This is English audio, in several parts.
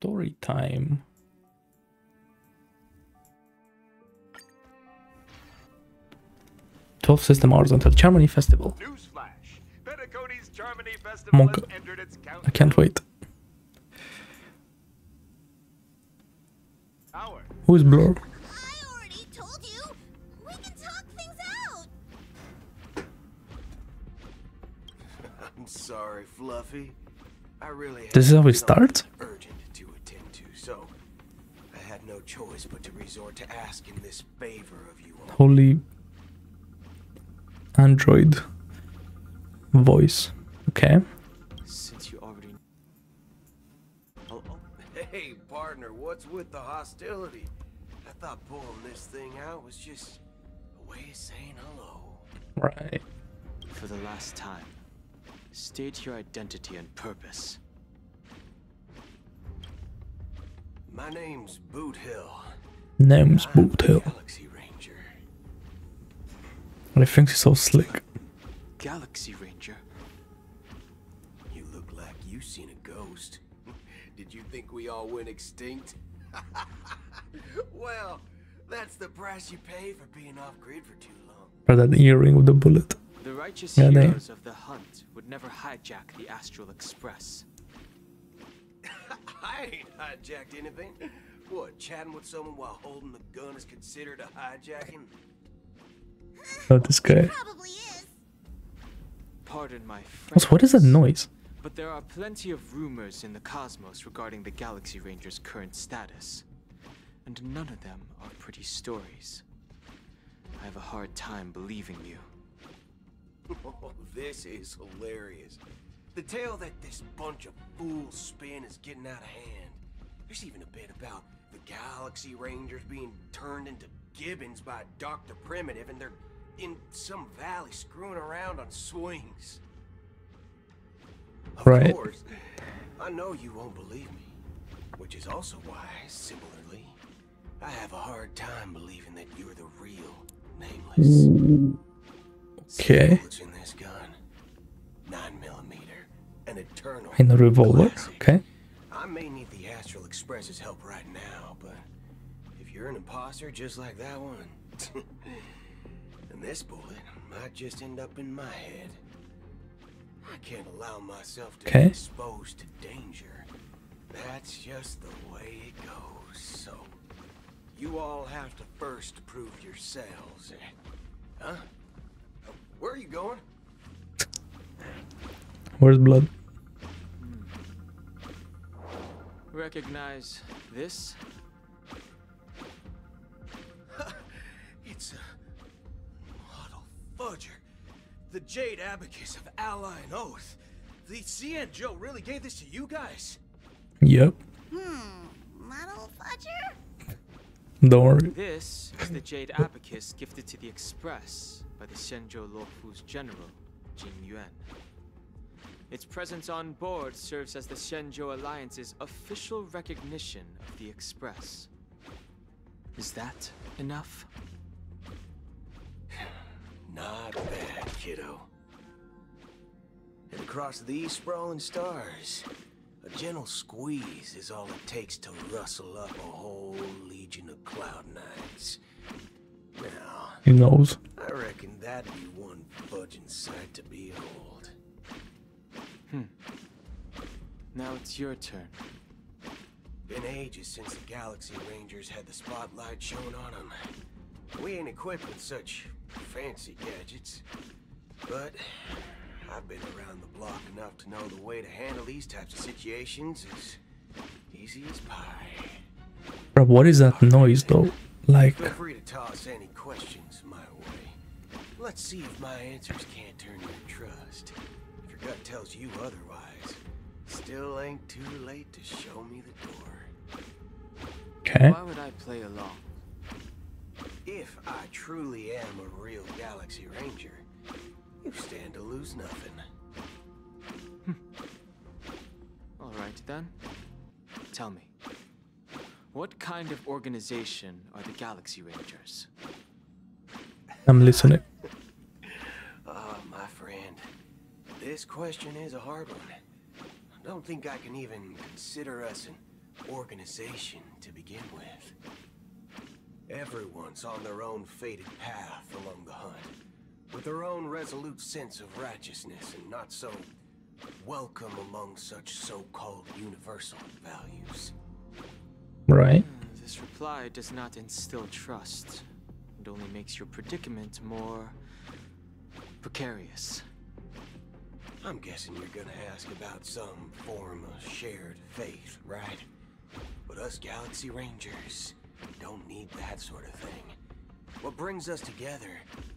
Story time. Twelve system hours until Charmony Festival. Newsflash. Penacony's Charmony Festival Monk. has entered its I can't wait. hour. Who is Blur? I already told you. We can talk things out. I'm sorry, Fluffy. I really This is how we start? urgent choice but to resort to asking this favor of you all. Holy Android voice. Okay. Since you already Oh, oh, Hey, partner, what's with the hostility? I thought pulling this thing out was just a way of saying hello. Right. for the last time, state your identity and purpose. My name's Boothill. Name's I'm Boothill. Galaxy Ranger. And he thinks he's so slick. Galaxy Ranger. You look like you've seen a ghost. Did you think we all went extinct? well, that's the price you pay for being off grid for too long. For that earring with the bullet. The righteous Yeah, they- heroes of the hunt would never hijack the Astral Express. I ain't hijacked anything. What, chatting with someone while holding the gun is considered a hijacking? Oh, this guy. Probably is. Pardon my French. Also, what is that noise? But there are plenty of rumors in the cosmos regarding the Galaxy Ranger's current status. And none of them are pretty stories. I have a hard time believing you. Oh, this is hilarious. The tale that this bunch of fools spin is getting out of hand. There's even a bit about the Galaxy Rangers being turned into gibbons by Dr. Primitive, and they're in some valley screwing around on swings. Of Right. course, I know you won't believe me, which is also why, similarly, I have a hard time believing that you're the real Nameless. Okay. Bullets in this gun. Nine millimeter. An eternal. In a revolver. Okay. I may need the Astral Express's help right now, but if you're an imposter just like that one, then this bullet might just end up in my head. I can't allow myself to Okay. be exposed to danger. That's just the way it goes. So, you all have to first prove yourselves. Huh? Where are you going? Where's blood? Recognize this? It's a model fudger. The Jade Abacus of Ally and Oath. The CN Joe really gave this to you guys? Yep. Hmm. Model fudger? Don't worry. This is the Jade Abacus gifted to the Express by the Xianzhou Luofu's general, Jing Yuan. Its presence on board serves as the Xianzhou Alliance's official recognition of the Express. Is that enough? Not bad, kiddo. And across these sprawling stars, a gentle squeeze is all it takes to rustle up a whole legion of Cloud Knights. Now, He knows. I reckon that'd be one fudging sight to behold. Hmm. Now it's your turn. Been ages since the Galaxy Rangers had the spotlight shown on them. We ain't equipped with such fancy gadgets. But I've been around the block enough to know the way to handle these types of situations is easy as pie. Bro, what is that noise though? Like, Feel free to toss any questions my way. Let's see if my answers can't turn your trust. If your gut tells you otherwise, still ain't too late to show me the door. okay. Why would I play along? If I truly am a real Galaxy Ranger, you stand to lose nothing. Hmm. Alright then. Tell me. What kind of organization are the Galaxy Rangers? I'm listening. Ah, my friend, this question is a hard one. I don't think I can even consider us an organization to begin with. Everyone's on their own fated path along the hunt, with their own resolute sense of righteousness and not so welcome among such so-called universal values. Right. Hmm, This reply does not instill trust. It only makes your predicament more precarious. I'm guessing you're gonna ask about some form of shared faith, right? But us Galaxy Rangers don't need that sort of thing. What brings us together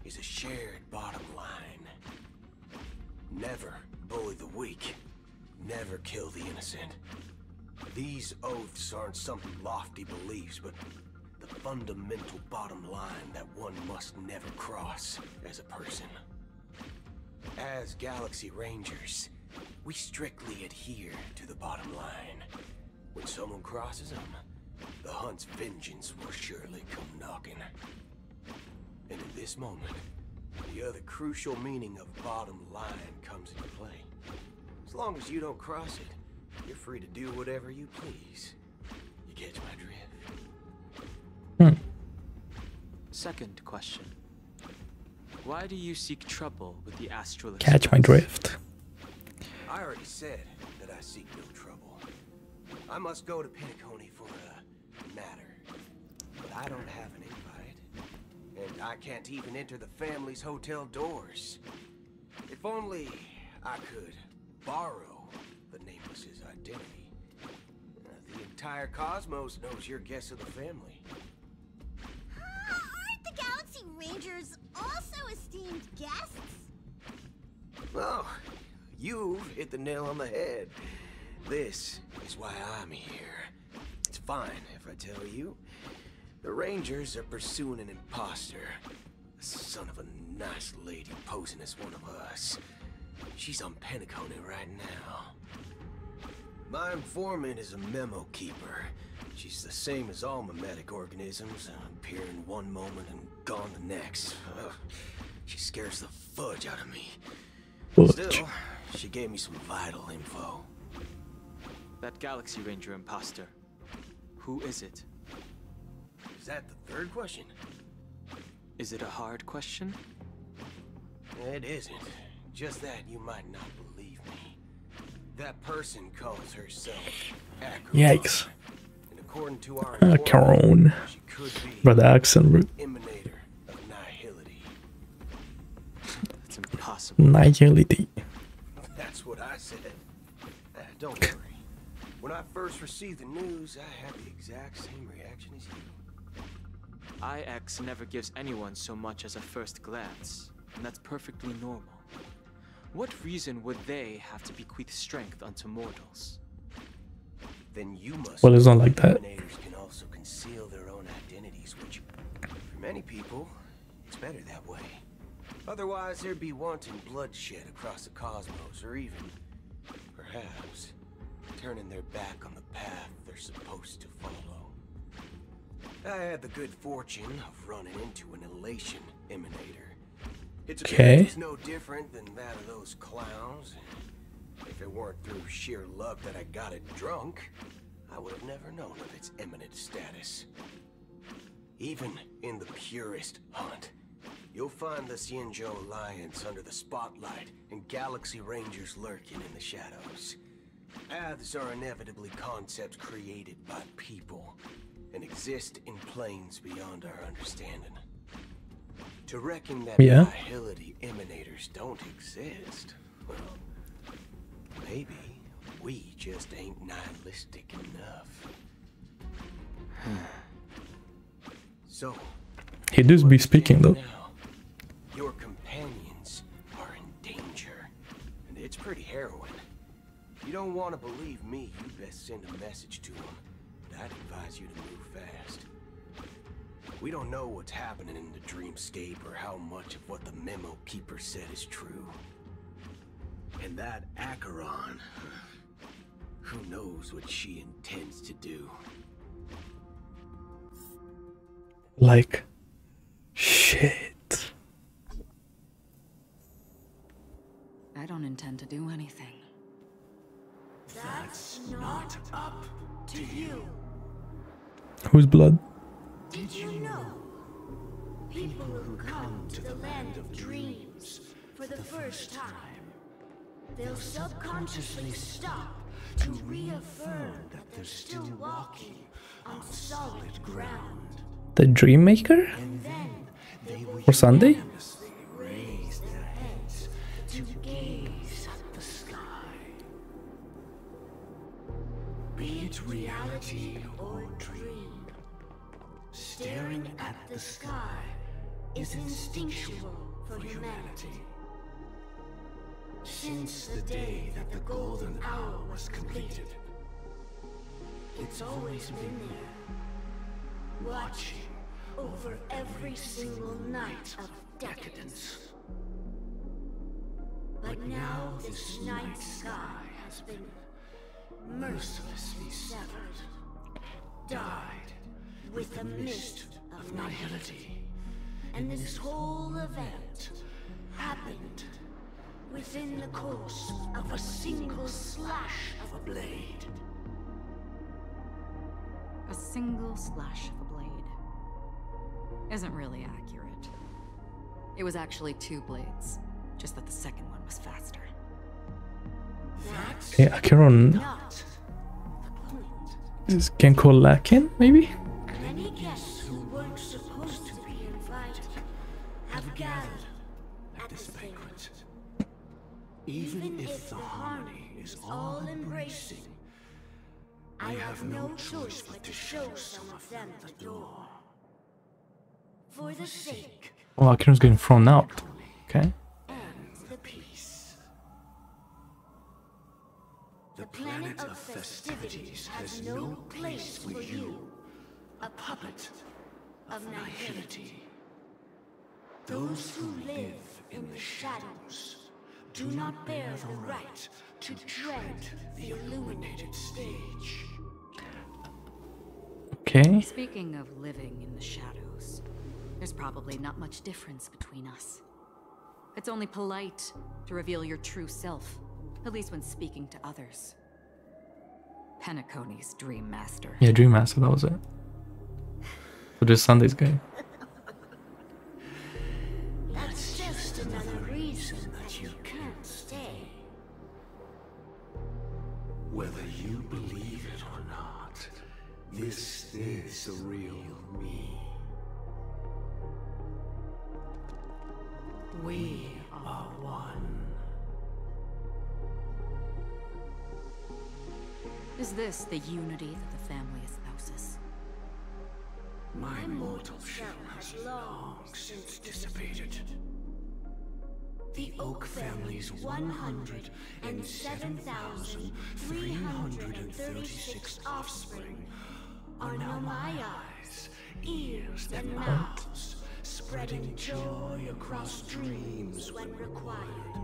is a shared bottom line. Never bully the weak. Never kill the innocent. These oaths aren't some lofty beliefs, but the fundamental bottom line that one must never cross as a person. As Galaxy Rangers, we strictly adhere to the bottom line. When someone crosses them, the hunt's vengeance will surely come knocking. And in this moment, the other crucial meaning of bottom line comes into play. As long as you don't cross it, you're free to do whatever you please. You catch my drift? Hmm. Second question. Why do you seek trouble with the Astral Catch my drift. I already said that I seek no trouble. I must go to Penacony for a matter. But I don't have an invite. And I can't even enter the family's hotel doors. If only I could borrow the Nameless's identity. The entire cosmos knows you're guest of the family. The Galaxy Rangers also esteemed guests? Well, you've hit the nail on the head. This is why I'm here. It's fine if I tell you. The Rangers are pursuing an imposter. The son of a nice lady posing as one of us. She's on Penacony right now. My informant is a memo keeper. She's the same as all mimetic organisms, appearing one moment and gone the next. Ugh. She scares the fudge out of me. Fudge. Still, she gave me some vital info. That Galaxy Ranger imposter. Who is it? Is that the third question? Is it a hard question? It isn't. Just that you might not believe me. That person calls herself Acheron. Yikes. And according to our Acheron. informant, she could be But the accent route. emanator of nihility. That's impossible. Nihility. That's what I said. Uh, don't worry. When I first received the news, I had the exact same reaction as you. IX never gives anyone so much as a first glance, and that's perfectly normal. What reason would they have to bequeath strength unto mortals? Then you must. Well, it's not like that. Emanators can also conceal their own identities, which, for many people, it's better that way. Otherwise, there'd be wanton bloodshed across the cosmos, or even, perhaps, turning their back on the path they're supposed to follow. I had the good fortune of running into an elation emanator. Its Okay. no different than that of those clowns. If it weren't through sheer luck that I got it drunk, I would have never known of its eminent status. Even in the purest hunt, you'll find the Xianzhou Alliance under the spotlight and Galaxy Rangers lurking in the shadows. Paths are inevitably concepts created by people and exist in planes beyond our understanding. To reckon that Yeah. nihility emanators don't exist, well, maybe we just ain't nihilistic enough. so, He does be speaking though. now, your companions are in danger, and it's pretty harrowing. If you don't want to believe me, you best send a message to them. But I'd advise you to move fast. We don't know what's happening in the dreamscape or how much of what the memo keeper said is true. And that Acheron, who knows what she intends to do? Like, shit. I don't intend to do anything. That's not up to to you. Whose blood? Did you know? People who come to the land of dreams for the first time, they'll subconsciously stop to reaffirm that they're still walking on solid ground. The Dream Maker? And then they will For Sunday? unanimously raise their heads to gaze at the sky. Be it reality or dream, staring at the sky is instinctual for humanity. Since the day that the golden hour was completed, it's always been there, watching over every single night of decadence. But now this night sky has been mercilessly severed, dyed with the mist of nihility. And this whole event happened within the course of a single slash of a blade. A single slash of a blade. Isn't really accurate. It was actually two blades, just that the second one was faster. That's Yeah, Acheron not the point. is Genko Lakin, maybe? At this banquet. Even if the harmony is all embracing, I have no choice but to show some of them the door. For the sake Oh, Acheron's getting thrown out. Okay. and the peace. The planet of festivities has no place for you, a puppet of nihility. Those who live in the shadows do not bear the right to tread the illuminated stage. Okay. Speaking of living in the shadows, there's probably not much difference between us. It's only polite to reveal your true self, at least when speaking to others. Penacony's Dream Master. Yeah, Dream Master, that was it. So this Sunday's game. That's another reason that you can't stay. Whether you believe it or not, this is the real me. We are one. Is this the unity that the family espouses? My mortal shell has long since dissipated. The Oak family's 107,336 offspring are now my eyes, ears, and mouths, spreading joy across dreams when required.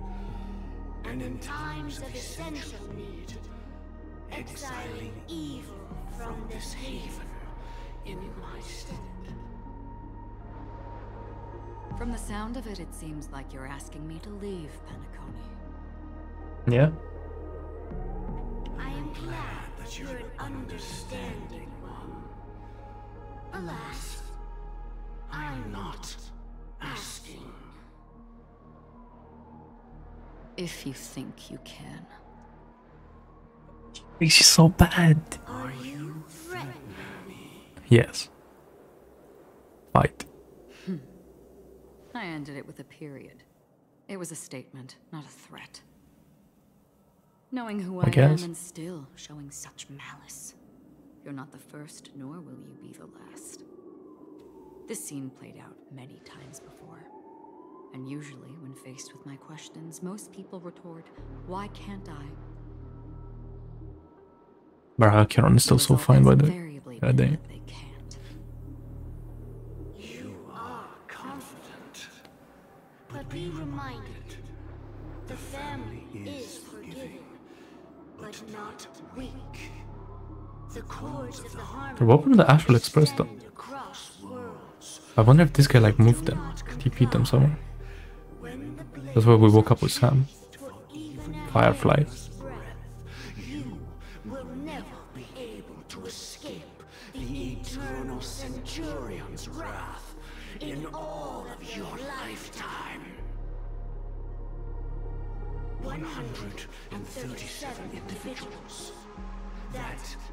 And in times of essential need, exiling evil from this haven in my stead. From the sound of it, it seems like you're asking me to leave Penacony. Yeah. I am glad that you're an understanding one. Alas, I'm not asking. If you think you can. Makes you so bad. Are you threatening? me? Yes. Fight. I ended it with a period. It was a statement, not a threat. Knowing who I, am guess. and still showing such malice. You're not the first, nor will you be the last. This scene played out many times before. And usually, when faced with my questions, most people retort, Why can't I? But Acheron is still so fine by the been But be reminded, the family is forgiving, but not weak. The cords of the harmony What happened to the Astral Express though? extend across worlds. I wonder if this guy like moved them. TP'd them somewhere. When the blade That's why we woke up with Sam. Firefly.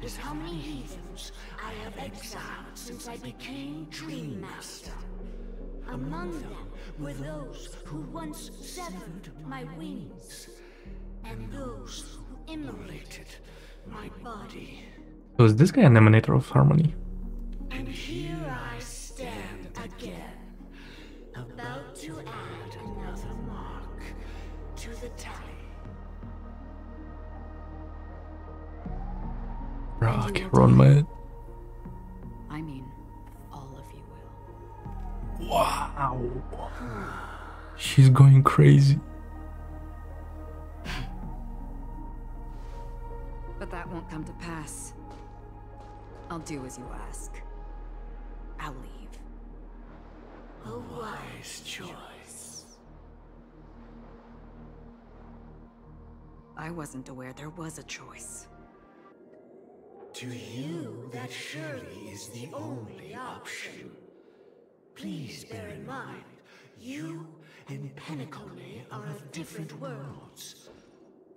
Is how many heathens I have exiled since I became Dream Master. Among them were those who once severed my wings, and those who immolated my body. So is this guy an emanator of harmony? Can't run mad. I mean, all of you will. Wow. She's going crazy. But that won't come to pass. I'll do as you ask. I'll leave. A wise choice. I wasn't aware there was a choice. To you, that surely is the only option. Please bear in mind, you and Penacony are of different worlds.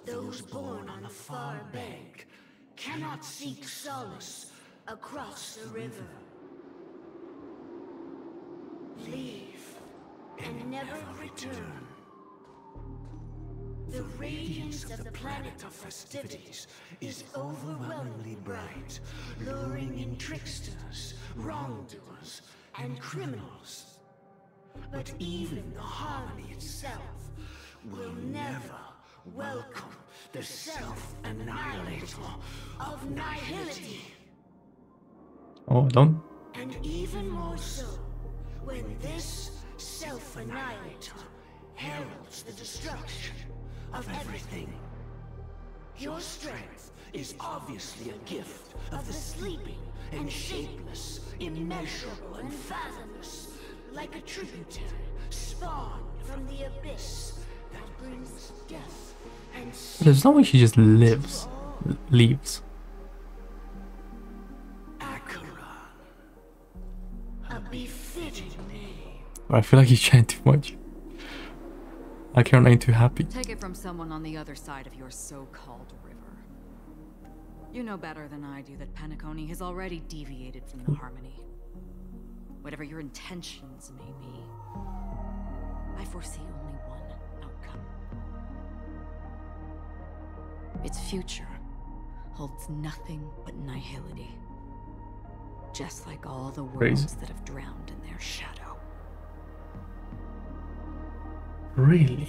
Those born on the far bank cannot seek solace Across the river. Leave and never return. The radiance of the planet of festivities is overwhelmingly bright, luring in tricksters, wrongdoers, and criminals. But even the harmony itself will never welcome the self-annihilator of nihility. Oh, don't. And even more so, when this self-annihilator heralds the destruction of everything. Your strength is obviously a gift of the sleeping and shapeless, immeasurable and fathomless, like a tributary spawned from the abyss that brings death and There's no way she just lives. Leaves. Acheron. A befitting name. I feel like he's trying too much. I can't ain't too happy. Take it from someone on the other side of your so-called river. You know better than I do that Penacony has already deviated from the Harmony. Whatever your intentions may be, I foresee only one outcome. Its future holds nothing but nihility. Just like all the worlds Crazy. that have drowned in their shadow. Really?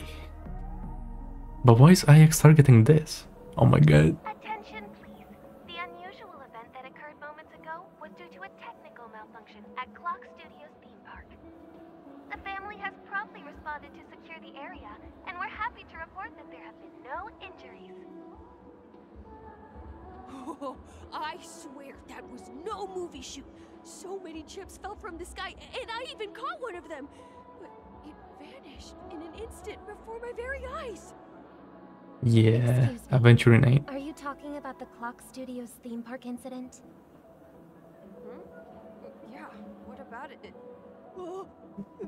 But why is IX targeting this? Oh my god. Attention, please. The unusual event that occurred moments ago was due to a technical malfunction at Clock Studios theme park. The family has promptly responded to secure the area, and we're happy to report that there have been no injuries. Oh, I swear that was no movie shoot. So many chips fell from the sky, and I even caught one of them. But it vanished in an instant before my very eyes. Yeah, Excuse me. Aventuring 8. Are you talking about the Clock Studios theme park incident? Yeah, what about it? Oh,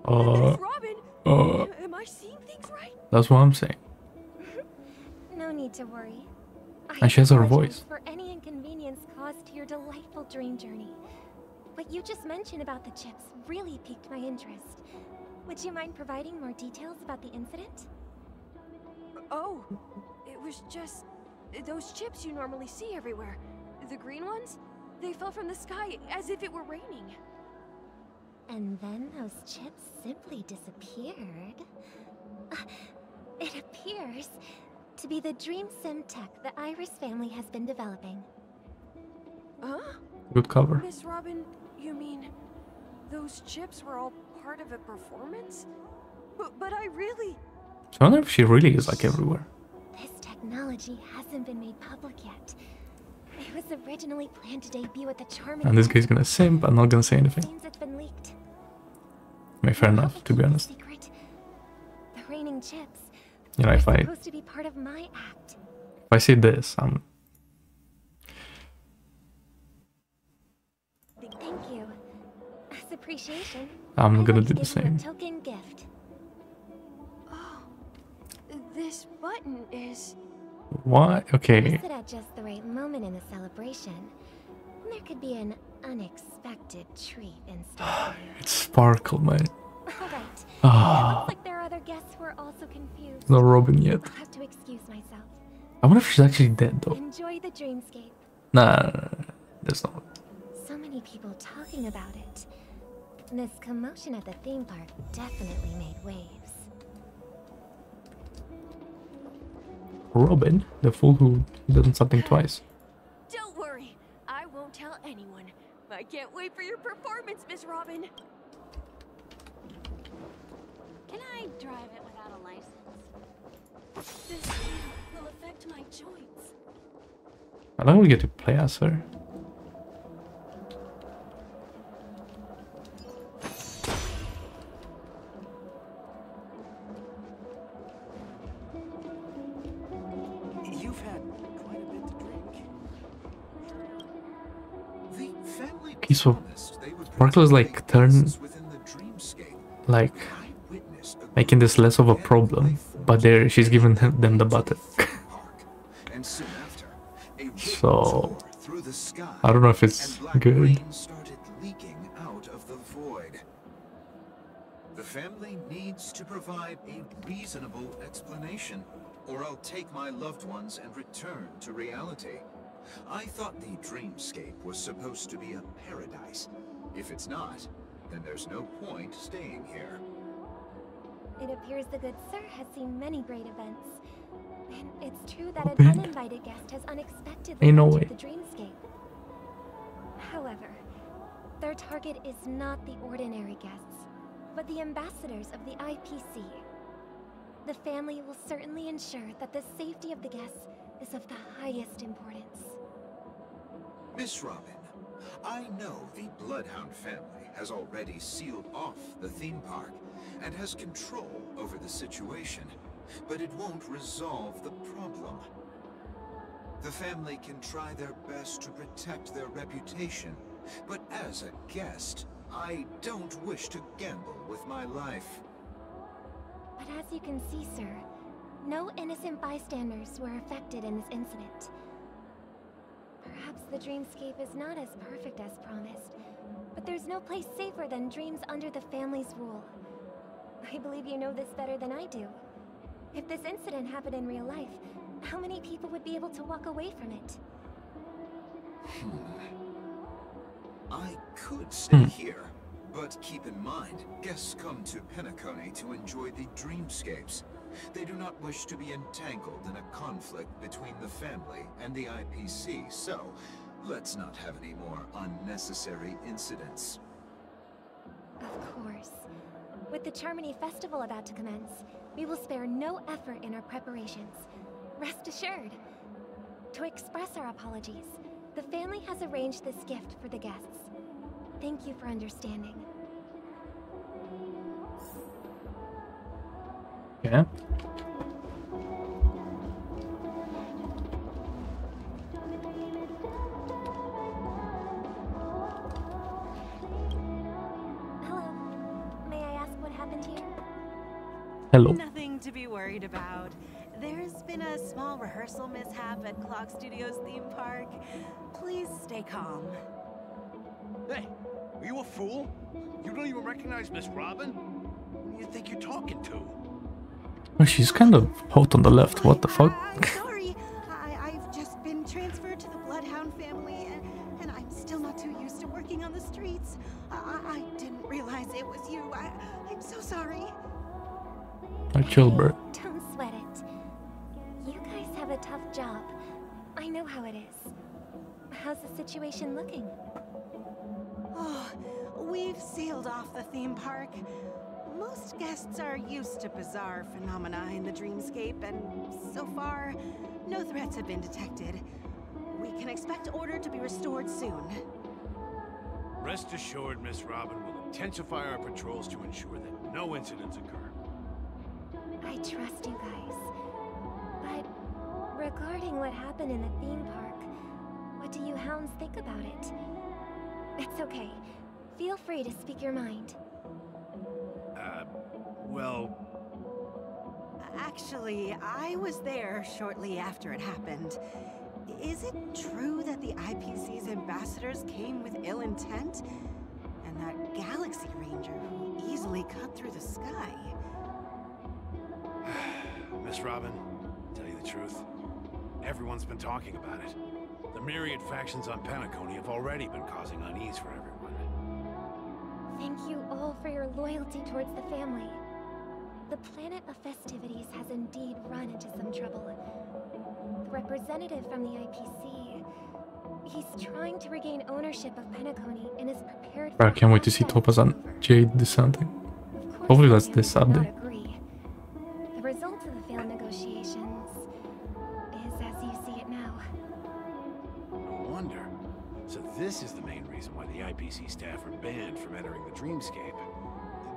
Uh, Robin, uh, am I seeing things right? that's what I'm saying. No need to worry. I And she has her voice. For any inconvenience caused to your delightful dream journey. What you just mentioned about the chips really piqued my interest. Would you mind providing more details about the incident? Oh, it was just those chips you normally see everywhere. The green ones? They fell from the sky as if it were raining. And then those chips simply disappeared. Uh, it appears to be the Dream Sim tech the Iris family has been developing. Huh? Good cover. Miss Robin, you mean those chips were all part of a performance? But, but I really. I wonder if she really is like everywhere. This technology hasn't been made public yet. It was originally planned to debut at the Charming. And this guy's gonna simp and not gonna say anything. Seems it's been leaked. I mean, fair enough, to be honest. Secret. The raining chips. You know, are if I supposed to be part of my act. if I see this, I'm Thank you. As appreciation, I'm I'd gonna do the same. a token gift. This button is. What? Okay. Press it at just the right moment in the celebration. There could be an unexpected treat in store for. It's Sparkle, man. Alright. Ah. It looks like there are other guests who are also confused. No Robin yet. I'll have to excuse myself. I wonder if she's actually dead though. Enjoy the dreamscape. Nah, nah, nah, nah. there's not. So many people talking about it. This commotion at the theme park definitely made waves. Robin, the fool who done something twice. Don't worry, I won't tell anyone. I can't wait for your performance, Miss Robin. Can I drive it without a license? This will affect my joints. I don't we get to play as her. Family Piece of promised they would Sparkle is like turn like making this less of a problem, but there she's giving them the button. So I don't know if it's good. The family needs to provide a reasonable explanation, or I'll take my loved ones and return to reality. I thought the dreamscape was supposed to be a paradise. If it's not, then there's no point staying here. It appears the good sir has seen many great events. And it's true that an uninvited guest has unexpectedly Ain't no entered way. the dreamscape. However, their target is not the ordinary guests, but the ambassadors of the IPC. The family will certainly ensure that the safety of the guests is of the highest importance. Miss Robin, I know the Bloodhound family has already sealed off the theme park and has control over the situation, but it won't resolve the problem. The family can try their best to protect their reputation, but as a guest, I don't wish to gamble with my life. But as you can see, sir, no innocent bystanders were affected in this incident. Perhaps the dreamscape is not as perfect as promised, but there's no place safer than dreams under the family's rule. I believe you know this better than I do. If this incident happened in real life, how many people would be able to walk away from it? Hmm. I could stay Hmm. here, but keep in mind, guests come to Penacony to enjoy the dreamscapes. They do not wish to be entangled in a conflict between the family and the IPC, so let's not have any more unnecessary incidents. Of course. With the Charmony Festival about to commence, we will spare no effort in our preparations. Rest assured. To express our apologies, the family has arranged this gift for the guests. Thank you for understanding. Yeah. Hello. May I ask what happened here? Hello. Nothing to be worried about. There's been a small rehearsal mishap at Clock Studios theme park. Please stay calm. Hey, are you a fool? You don't even recognize Miss Robin? Who do you think you're talking to? Oh, she's kind of hot on the left. What the fuck? Uh, sorry, I, I've just been transferred to the Bloodhound family, and, and I'm still not too used to working on the streets. I, I, I didn't realize it was you. I, I'm so sorry. A chill bird. Threats have been detected. We can expect order to be restored soon. Rest assured, Miss Robin will intensify our patrols to ensure that no incidents occur. I trust you guys. But regarding what happened in the theme park, what do you hounds think about it? It's okay. Feel free to speak your mind. Uh, well, Actually, I was there shortly after it happened. Is it true that the IPC's ambassadors came with ill intent? And that Galaxy Ranger who easily cut through the sky? Miss Robin, tell you the truth, everyone's been talking about it. The myriad factions on Penacony have already been causing unease for everyone. Thank you all for your loyalty towards the family. The planet of festivities has indeed run into some trouble. The representative from the IPC, he's trying to regain ownership of Penacony and is prepared I can't wait to see Topaz and Jade dissenting. Hopefully that's this update. The result of the failed negotiations is as you see it now. No wonder. So this is the main reason why the IPC staff are banned from entering the Dreamscape.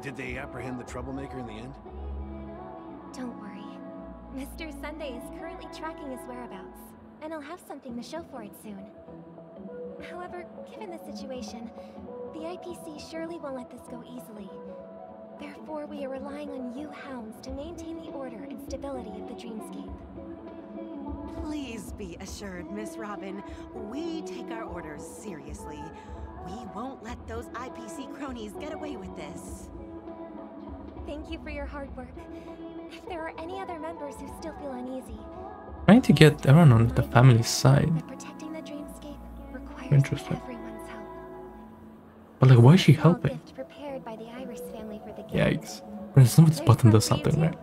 Did they apprehend the troublemaker in the end? Don't worry. Mr. Sunday is currently tracking his whereabouts, and I'll have something to show for it soon. However, given the situation, the IPC surely won't let this go easily. Therefore, we are relying on you hounds to maintain the order and stability of the Dreamscape. Please be assured, Miss Robin, we take our orders seriously. We won't let those IPC cronies get away with this. Thank you for your hard work. If there are any other members who still feel uneasy, Trying to get everyone on the family side. protecting the Dreamscape requires Interesting. everyone's help. But like, why is she helping? gift prepared by the Iris family for the gang. Yikes. But somebody's button does something, right?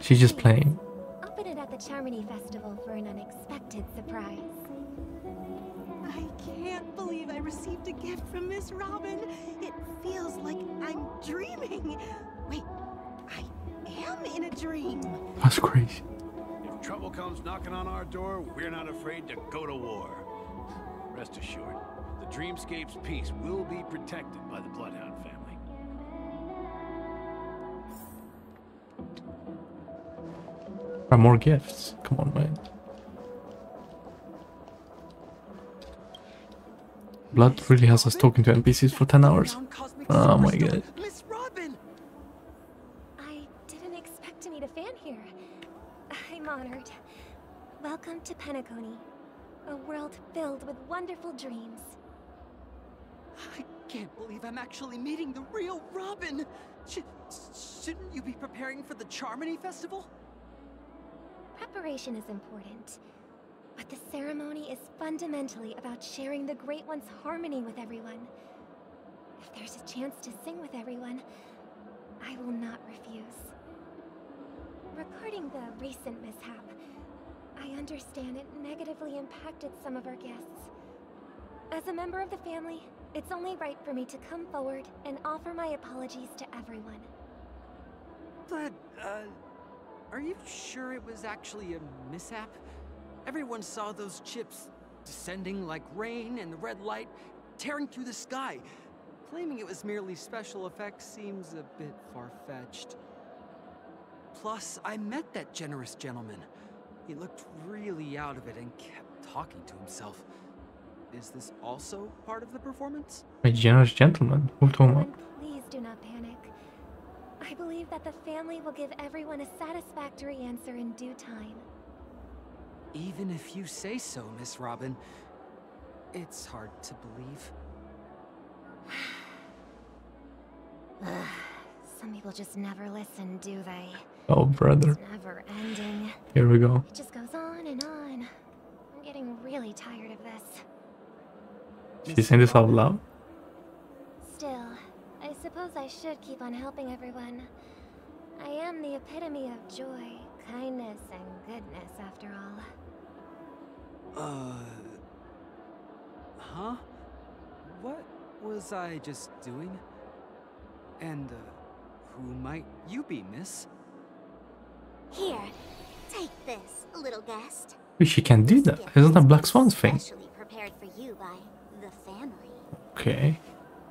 She's just playing. Open it at the Charmony Festival for an unexpected surprise. I can't believe I received a gift from Miss Robin. It feels like I'm dreaming. Wait, I am in a dream. That's crazy. If trouble comes knocking on our door, we're not afraid to go to war. Rest assured, the Dreamscape's peace will be protected by the Bloodhound family. Or more gifts. Come on, man. Blood really has us talking to NPCs for 10 hours. Oh my god. Miss Robin! I didn't expect to meet a fan here. I'm honored. Welcome to Penacony, a world filled with wonderful dreams. I can't believe I'm actually meeting the real Robin. Sh shouldn't you be preparing for the Charmony Festival? Preparation is important, but the ceremony is fundamentally about sharing the Great One's harmony with everyone. If there's a chance to sing with everyone, I will not refuse. Regarding the recent mishap, I understand it negatively impacted some of our guests. As a member of the family, it's only right for me to come forward and offer my apologies to everyone. But, uh, are you sure it was actually a mishap? Everyone saw those chips descending like rain and the red light tearing through the sky. Claiming it was merely special effects seems a bit far-fetched. Plus, I met that generous gentleman. He looked really out of it and kept talking to himself. Is this also part of the performance? A generous gentleman. Who told? Please do not panic. I believe that the family will give everyone a satisfactory answer in due time. Even if you say so, Miss Robin, it's hard to believe. Some people just never listen, do they? Oh, brother. Never ending. Here we go. It just goes on and on. I'm getting really tired of this. She's saying this out loud. Still, I suppose I should keep on helping everyone. I am the epitome of joy, kindness, and goodness, after all. Uh. Huh? What was I just doing? And, uh, who might you be, miss? Here, take this, little guest. She can't do that. Isn't that Black Swan's thing? Prepared for you by the family. Okay.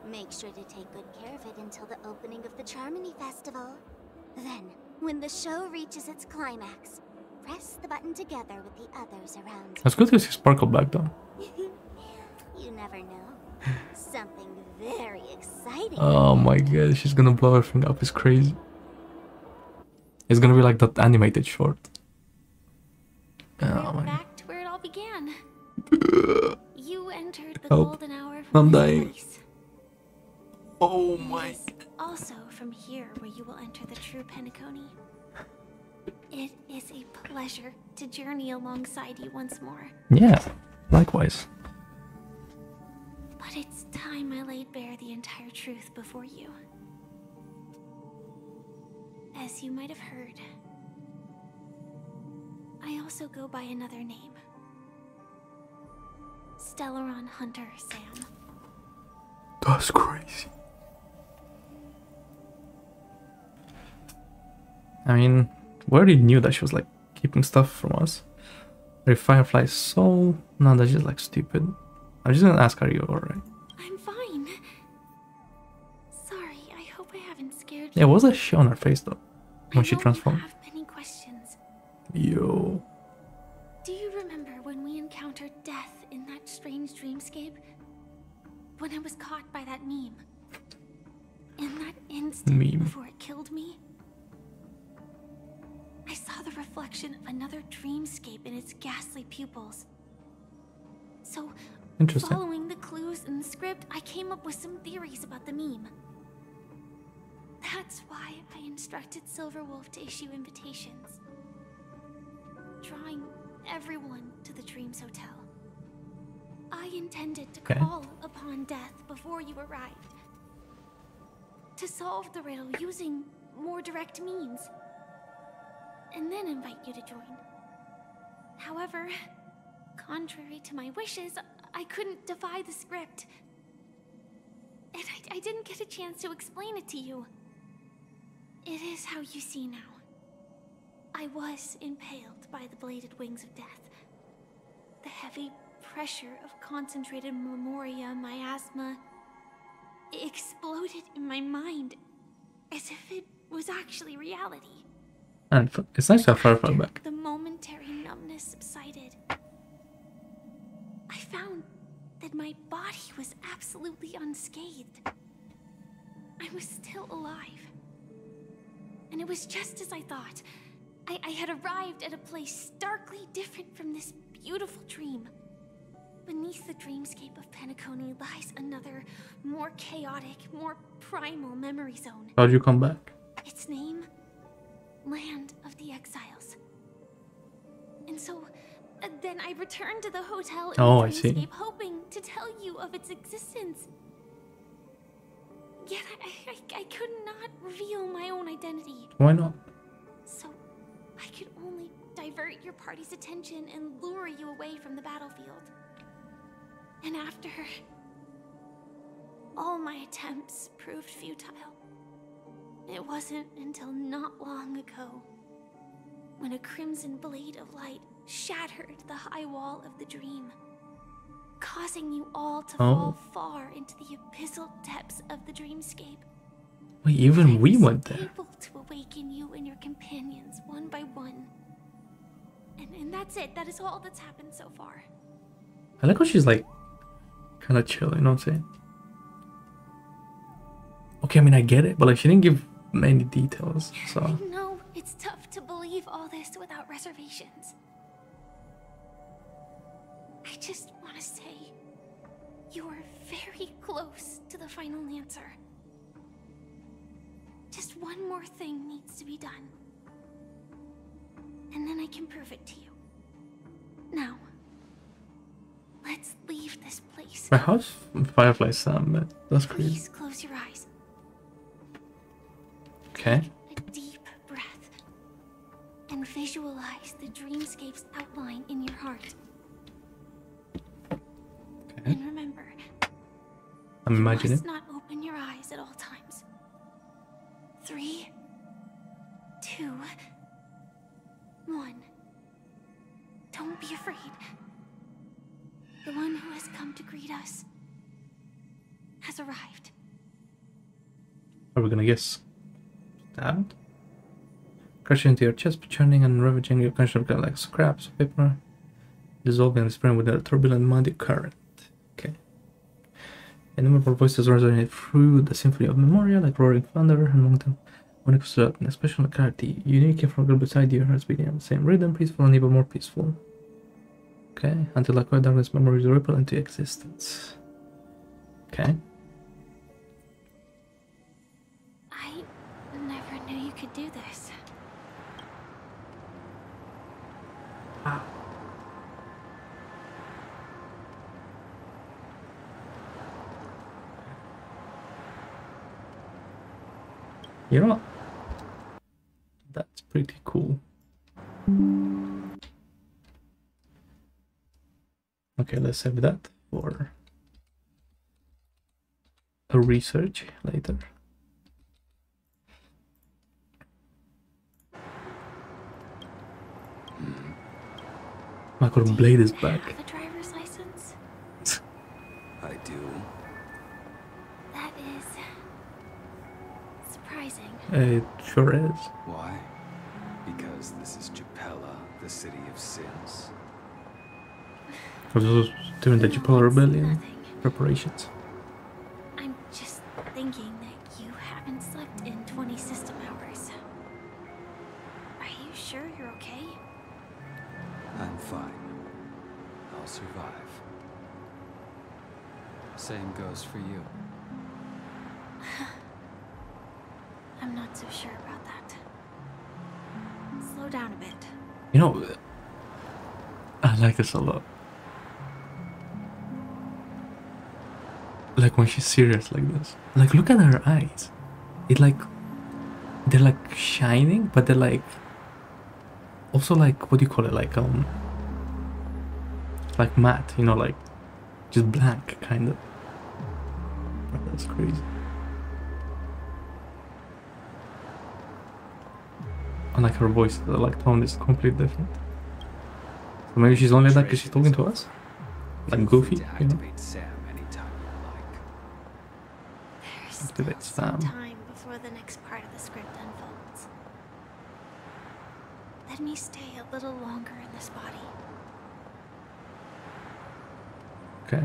Make sure to take good care of it until the opening of the Charmony Festival. Then, when the show reaches its climax, press the button together with the others around. That's good to see Sparkle back though. You never know. Something very exciting. Oh my god, she's gonna blow everything up. It's crazy. It's gonna be like that animated short. Oh my back to where it all began. you entered the Help. golden hour I'm from this dying. place. Oh my Also from here where you will enter the true Penacony. It is a pleasure to journey alongside you once more. Yeah, likewise. But it's time I laid bare the entire truth before you. As you might have heard, I also go by another name. Stellaron Hunter Sam. That's crazy. I mean, we already knew that she was like keeping stuff from us. Her Firefly's soul. No, that's just like stupid. I'm just gonna ask her, are you alright? Yeah, what was that shit on her face though? When she know you transformed? have many questions. Yo. Do you remember when we encountered death in that strange dreamscape? When I was caught by that meme? In that instant Meme. before it killed me? I saw the reflection of another dreamscape in its ghastly pupils. So, Interesting. following the clues in the script, I came up with some theories about the meme. That's why I instructed Silverwolf to issue invitations, drawing everyone to the Dreams Hotel. I intended to Okay. call upon death before you arrived. To solve the riddle using more direct means. And then invite you to join. However, contrary to my wishes, I couldn't defy the script. And I, I didn't get a chance to explain it to you. It is how you see now. I was impaled by the bladed wings of death. The heavy pressure of concentrated memoria miasma exploded in my mind as if it was actually reality. And it's nice to have Firefly back. The momentary numbness subsided. I found that my body was absolutely unscathed. I was still alive. And it was just as I thought. I, I had arrived at a place starkly different from this beautiful dream. Beneath the dreamscape of Penacony lies another, more chaotic, more primal memory zone. How'd you come back? Its name? Land of the Exiles. And so, uh, then I returned to the hotel in Oh, the I see. dreamscape, hoping to tell you of its existence. Yet I, I, I could not reveal my own identity, Why not? so I could only divert your party's attention and lure you away from the battlefield. And after all my attempts proved futile. It wasn't until not long ago when a crimson blade of light shattered the high wall of the dream, causing you all to Oh. fall far into the abyssal depths of the dreamscape. Wait, even we went there. Able to awaken you and your companions one by one. And, and that's it. That is all that's happened so far. I like how she's like kind of chill, you know what I'm saying? Okay, I mean, I get it, but like she didn't give many details, so. Know it's tough to believe all this without reservations. I just want to say you are very close to the final answer. Just one more thing needs to be done. And then I can prove it to you. Now, let's leave this place. My house Firefly Sam. Um, that's crazy. Please close your eyes. Okay. A deep breath. And visualize the dreamscape's outline in your heart. Okay. And remember, I'm you imagining. must not open your eyes at all times. Three, two, one. Don't be afraid. The one who has come to greet us has arrived. Are we gonna guess? Stabbed? Crashing into your chest, churning and ravaging your conscience like scraps of paper, dissolving and spreading with a turbulent muddy current. Okay. Innumerable voices resonate through the symphony of Memoria, like roaring thunder, and among them, one to an special clarity. Unique and from beside you has beating on the same rhythm, peaceful and even more peaceful. Okay, until quiet darkness memories ripple into existence. Okay. I never knew you could do this. You know what? That's pretty cool. Okay, let's save that for a research later. My Michael Blade is back. It sure is. Why? Because this is Jepella, the city of sins. I was also doing the Jepella Rebellion preparations. A lot. Like when she's serious like this. Like look at her eyes. It like they're like shining, but they're like also like what do you call it? Like um like matte, you know, like just blank kind of. That's crazy. And like her voice, the like tone is completely different. So maybe she's only like because she's talking to us, like goofy, you know. activate Sam anytime you like. There's Activate Sam. time before the next part of the script unfolds. Let me stay a little longer in this body. Okay.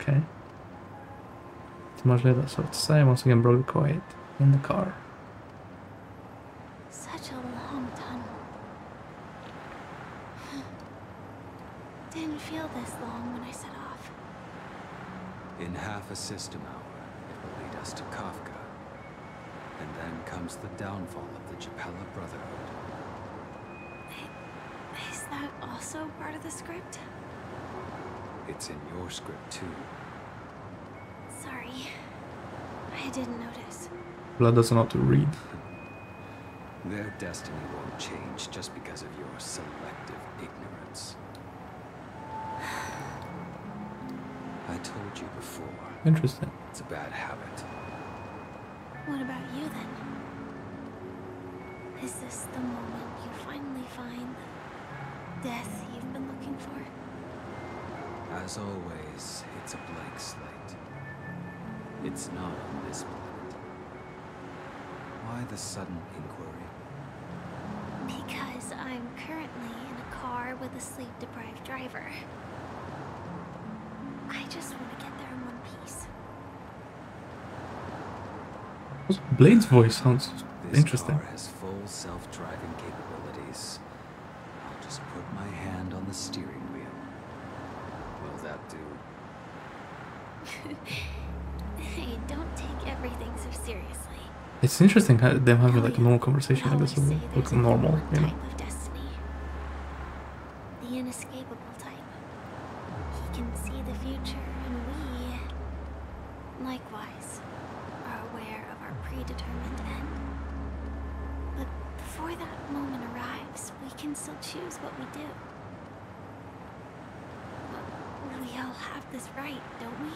Okay. It's much later, so to say, once again broke the quiet in the car. Such a long tunnel. Didn't feel this long when I set off. In half a system hour, it will lead us to Kafka. And then comes the downfall of the Jepella Brotherhood. Is that also part of the script? It's in your script too. Sorry. I didn't notice. Doesn't know to read. Driver. I just want to get there in one piece. Also, Blade's voice sounds This interesting. car has full self-driving capabilities. I'll just put my hand on the steering wheel. Will that do? hey, don't take everything so seriously. It's interesting how them having like a normal conversation like this will look normal, you know. Type of destiny. The inescapable type. He can see the future, and we, likewise, are aware of our predetermined end. But before that moment arrives, we can still choose what we do. But we all have this right, don't we?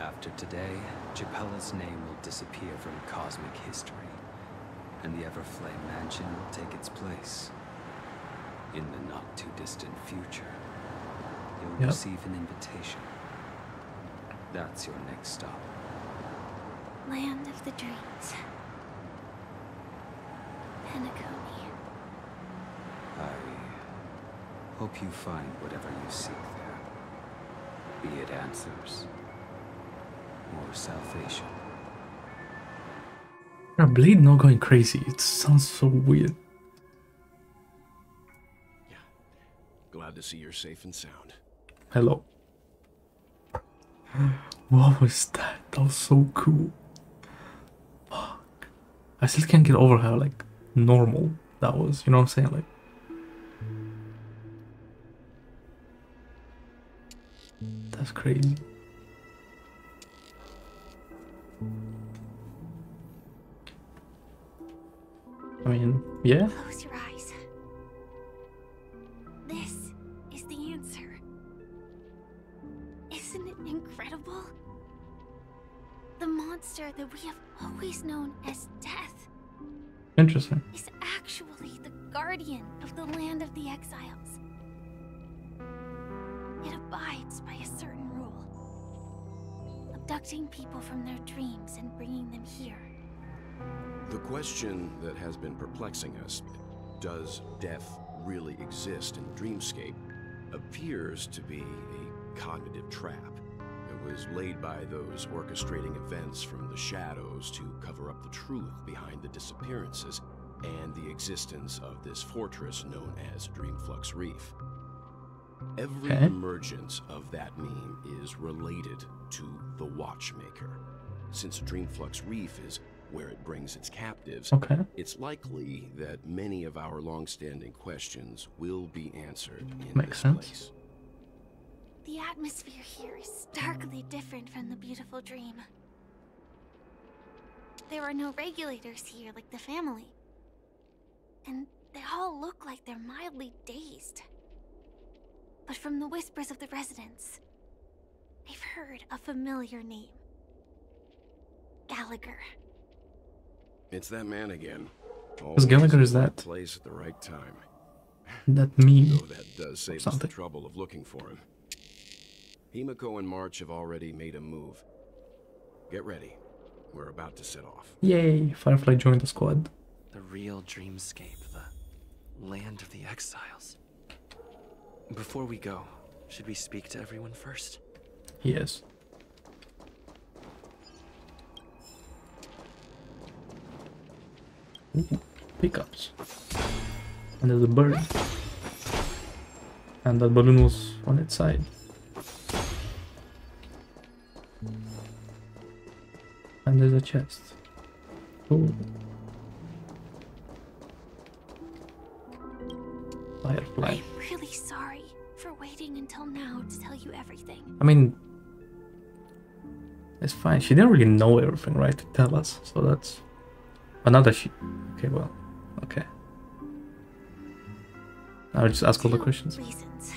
After today, Jepella's name will disappear from cosmic history, and the Everflame Mansion will take its place. In the not-too-distant future, you'll Yep. receive an invitation. That's your next stop. Land of the dreams. Penacony. I Hope you find whatever you seek there. Be it answers or salvation. Yeah, Blade not going crazy. It sounds so weird. Yeah. Glad to see you're safe and sound. Hello. What was that? That was so cool. Fuck. I still can't get over how like normal that was. You know what I'm saying? Like. That's crazy. Rule abducting people from their dreams and bringing them here. The question that has been perplexing us does death really exist in Dreamscape? appears to be a cognitive trap. It was laid by those orchestrating events from the shadows to cover up the truth behind the disappearances and the existence of this fortress known as Dreamflux Reef. Every Okay. emergence of that meme is related to the Watchmaker. Since Dreamflux Reef is where it brings its captives, Okay. it's likely that many of our long-standing questions will be answered in Makes this sense. place. The atmosphere here is starkly different from the beautiful dream. There are no regulators here like the family. And they all look like they're mildly dazed. But from the whispers of the residents, I've heard a familiar name. Gallagher. It's that man again. Because Gallagher is in the right that- place at the right time. That meme. Though that does save us the trouble of looking for him. Himeko and March have already made a move. Get ready. We're about to set off. Yay! Firefly joined the squad. The real dreamscape, the land of the exiles. Before we go, should we speak to everyone first? Yes. Ooh, pickups. And there's a bird. And that balloon was on its side. And there's a chest. Ooh. Firefly. I'm really sorry for waiting until now to tell you everything. I mean, it's fine. She didn't really know everything, right, to tell us. So that's. But now that she. Okay, well. Okay. I'll just ask all the questions. Reasons.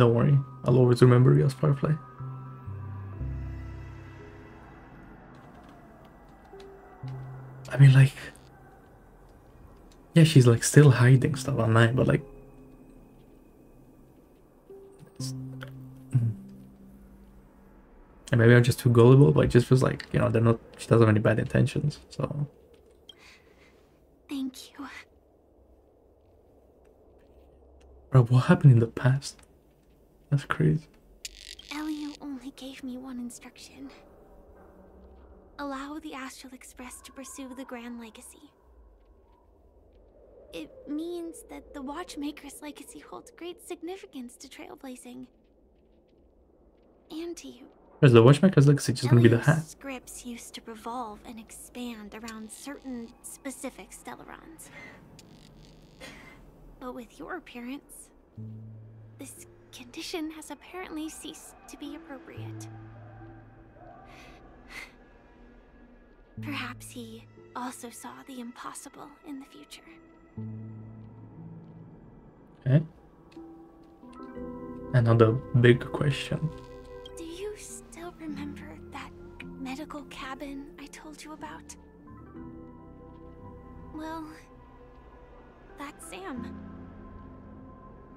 Don't worry. I'll always remember you as Firefly. I mean, like. Yeah, she's like still hiding stuff at night, but like. Mm. And maybe I'm just too gullible, but it just feels like, you know, they're not. She doesn't have any bad intentions, so. Thank you. Bro, what happened in the past? That's crazy. Elio only gave me one instruction. Allow the Astral Express to pursue the Grand Legacy. It means that the Watchmaker's legacy holds great significance to trailblazing. And to you. Because the Watchmaker's legacy just gonna be the hat. scripts used to revolve and expand around certain specific Stellarons. But with your appearance, this condition has apparently ceased to be appropriate. Perhaps he also saw the impossible in the future. Okay. Another big question. Do you still remember that medical cabin I told you about? Well, that's Sam.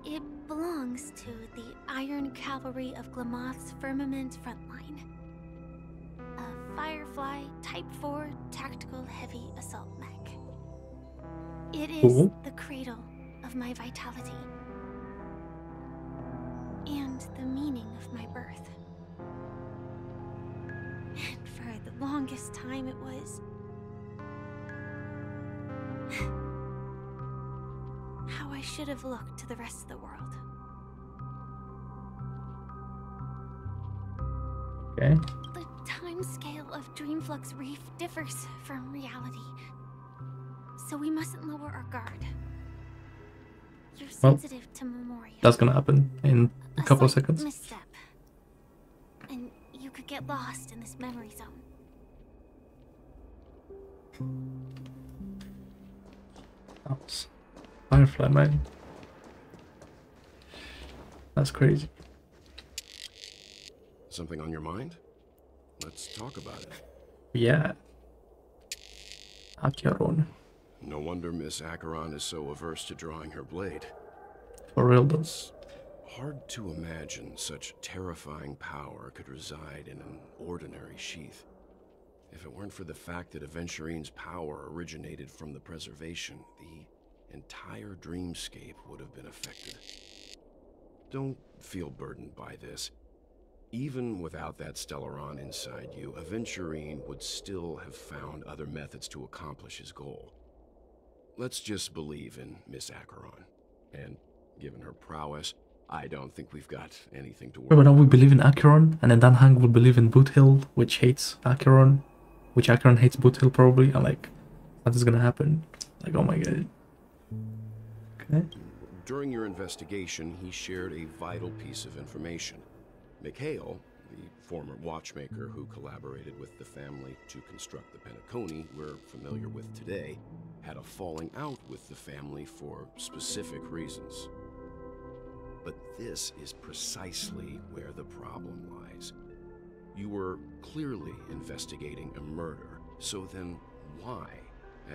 It belongs to the Iron Cavalry of Glamoth's Firmament Frontline. A Firefly Type 4 Tactical Heavy Assault Mech. It is Cool. the cradle of my vitality. And the meaning of my birth. And for the longest time it was how I should have looked to the rest of the world. Okay. The time scale of Dreamflux Reef differs from reality. So we mustn't lower our guard. You're Well, sensitive to Memoria. That's gonna happen in a couple of seconds. Misstep. And you could get lost in this memory zone. That's Firefly, man. That's crazy. Something on your mind? Let's talk about it. Yeah. Acheron. No wonder Miss Acheron is so averse to drawing her blade. For real though. It's hard to imagine such terrifying power could reside in an ordinary sheath. If it weren't for the fact that Aventurine's power originated from the preservation, the entire dreamscape would have been affected. Don't feel burdened by this. Even without that Stellaron inside you, Aventurine would still have found other methods to accomplish his goal. Let's just believe in Miss Acheron. And given her prowess, I don't think we've got anything to worry but now we believe in Acheron, and then Dan Heng will believe in Boothill, which hates Acheron, which Acheron hates Boothill probably. I'm like, what is gonna happen? Like, oh my god. Okay. During your investigation, he shared a vital piece of information. Mikhail, the former watchmaker who collaborated with the family to construct the Penacony we're familiar with today, had a falling out with the family for specific reasons. But this is precisely where the problem lies. You were clearly investigating a murder, so then why,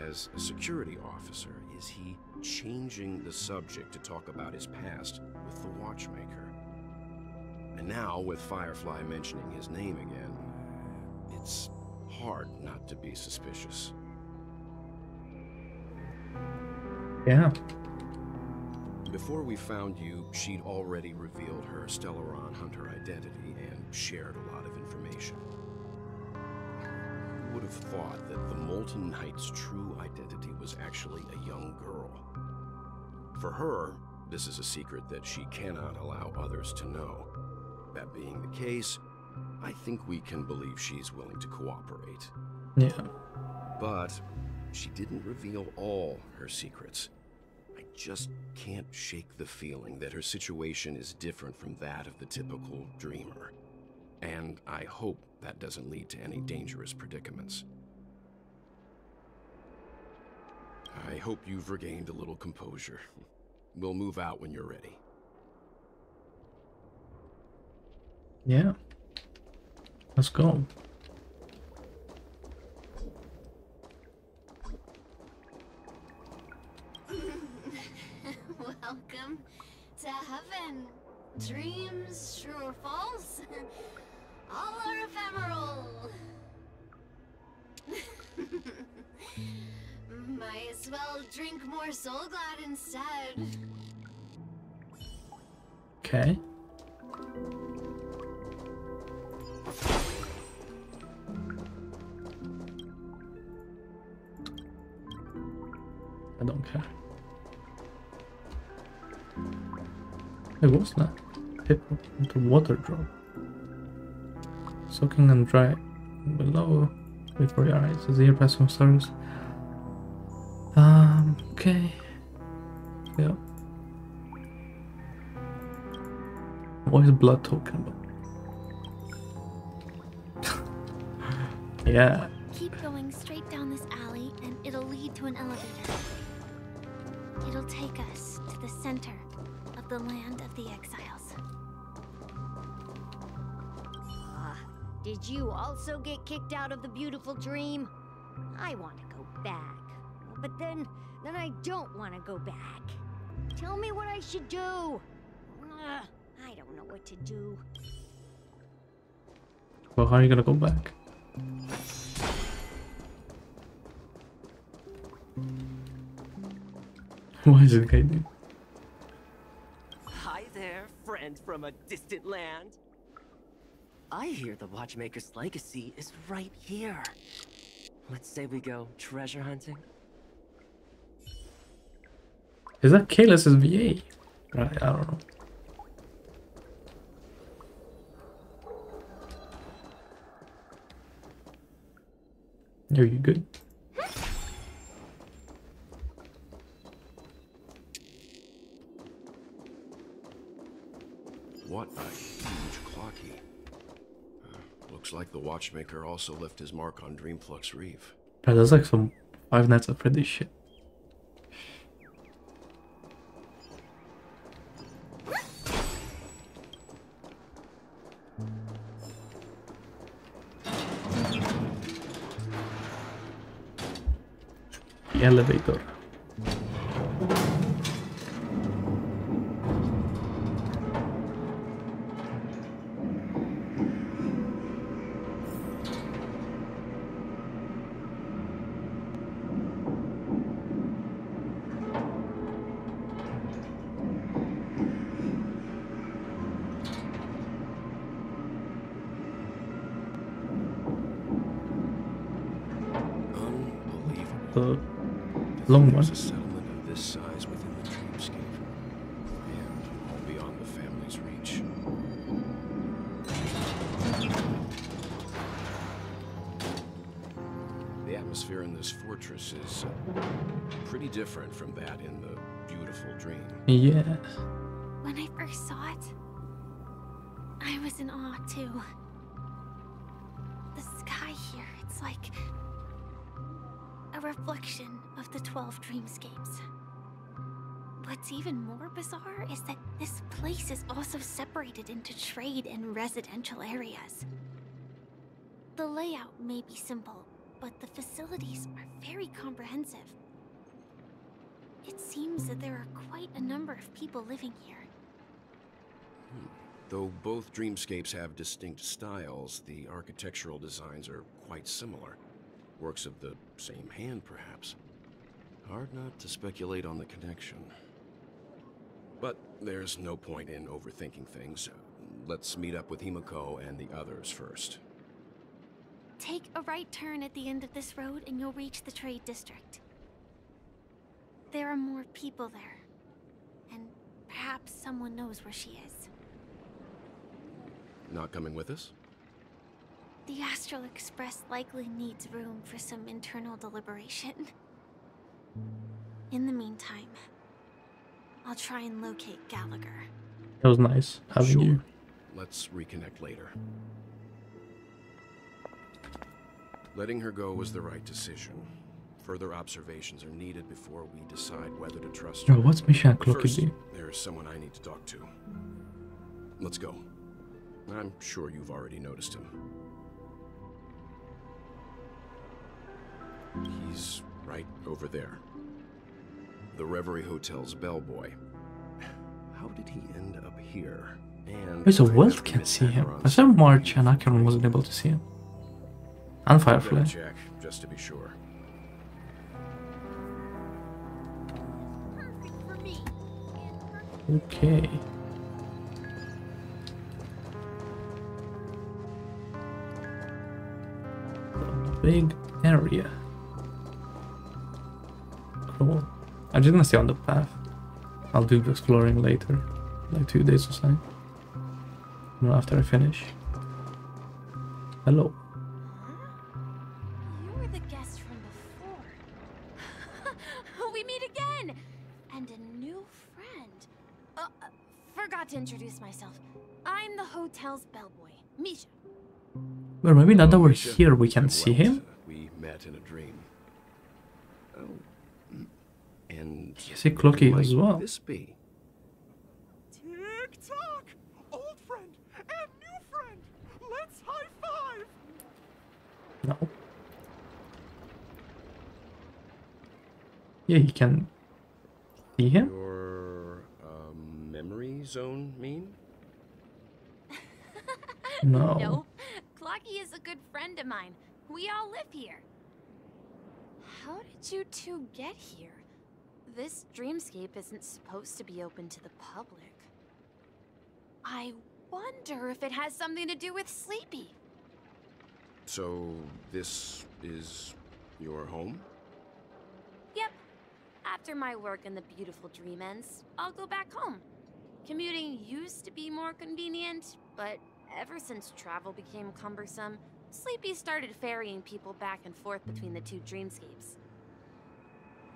as a security officer, is he changing the subject to talk about his past with the watchmaker? And now, with Firefly mentioning his name again, it's hard not to be suspicious. Yeah. Before we found you, she'd already revealed her Stellaron Hunter identity and shared a lot of information. Who would have thought that the Molten Knight's true identity was actually a young girl? For her, this is a secret that she cannot allow others to know. That being the case, I think we can believe she's willing to cooperate. Yeah. But she didn't reveal all her secrets. I just can't shake the feeling that her situation is different from that of the typical dreamer. And I hope that doesn't lead to any dangerous predicaments. I hope you've regained a little composure. We'll move out when you're ready. Yeah. Let's go. Welcome to heaven. Dreams, true or false, all are ephemeral. Might as well drink more Soulglad instead. Okay. I don't care. Hey, what's that? People into water drop. Soaking and dry below before your eyes as the air passes from stars. Um, okay. Yeah. What is blood talking about? yeah. Keep going straight down this alley and it'll lead to an elevator. It'll take us to the center of the land of the exiles. Ah, did you also get kicked out of the beautiful dream? I want to go back. But then, then I don't want to go back. Tell me what I should do. Ugh, I don't know what to do. Well, how are you gonna go back? Why is it guy doing? Hi there, friend from a distant land. I hear the Watchmaker's legacy is right here. Let's say we go treasure hunting. Is that Kalis' VA? Right, I don't know. Are you good? What a huge clocky. Uh, looks like the watchmaker also left his mark on Dreamflux Reef. Bro, that's like some Five Nights at Freddy's shit. The elevator. The long one. There's a settlement of this size within the dreamscape, and all beyond the family's reach. The atmosphere in this fortress is uh, pretty different from that in the beautiful dream. Yes. When I first saw it, I was in awe too. The sky here, it's like a reflection of the 12 dreamscapes. What's even more bizarre is that this place is also separated into trade and residential areas. The layout may be simple, but the facilities are very comprehensive. It seems that there are quite a number of people living here. Hmm. Though both dreamscapes have distinct styles, the architectural designs are quite similar. Works of the same hand, perhaps. Hard not to speculate on the connection. But there's no point in overthinking things. Let's meet up with Himeko and the others first. Take a right turn at the end of this road and you'll reach the trade district. There are more people there. And perhaps someone knows where she is. Not coming with us? The Astral Express likely needs room for some internal deliberation. In the meantime, I'll try and locate Gallagher. That was nice having Sure. you. Let's reconnect later. Letting her go was the right decision. Further observations are needed before we decide whether to trust her. Bro, what's Mission Clocky First, there's someone I need to talk to. Let's go. I'm sure you've already noticed him. He's right over there. The Reverie Hotel's bellboy. How did he end up here? And Wait, so Welt can see him. I said March and Acheron wasn't able to see him. And Firefly. Check, just to be sure. Okay. A big area. Cool. I'm just gonna stay on the path. I'll do the exploring later, like two days or so. No, after I finish. Hello. You were the guest from before. we meet again! And a new friend. Uh, uh, forgot to introduce myself. I'm the hotel's bellboy, Misha. Well, maybe now that we're here, we can see him. We met in a dream. Oh. And You see Clocky as well. This be? Tick tock! Old friend and new friend! Let's high five! No. Yeah, he can see him. Your um, memory zone mean? No. No, Clocky is a good friend of mine. We all live here. How did you two get here? This dreamscape isn't supposed to be open to the public. I wonder if it has something to do with Sleepy. So this is your home? Yep. After my work in the beautiful dream ends, I'll go back home. Commuting used to be more convenient, but ever since travel became cumbersome, Sleepy started ferrying people back and forth between the two dreamscapes.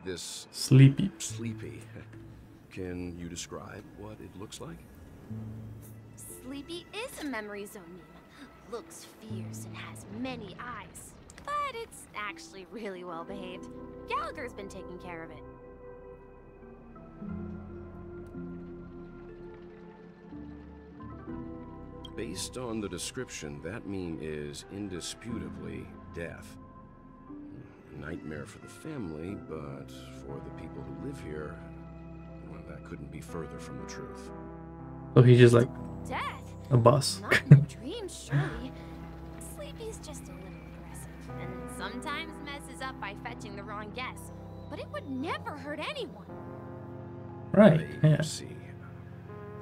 This Sleepy. Sleepy. Can you describe what it looks like? Sleepy is a memory zone meme. Looks fierce and has many eyes. But it's actually really well behaved. Gallagher's been taking care of it. Based on the description, that meme is indisputably death. A nightmare for the family, but for the people who live here, well, that couldn't be further from the truth. So he's just like Death? a boss. Not in the dreams, surely. Sleepy's just a little aggressive, and sometimes messes up by fetching the wrong guess. But it would never hurt anyone. right. I Yeah. see.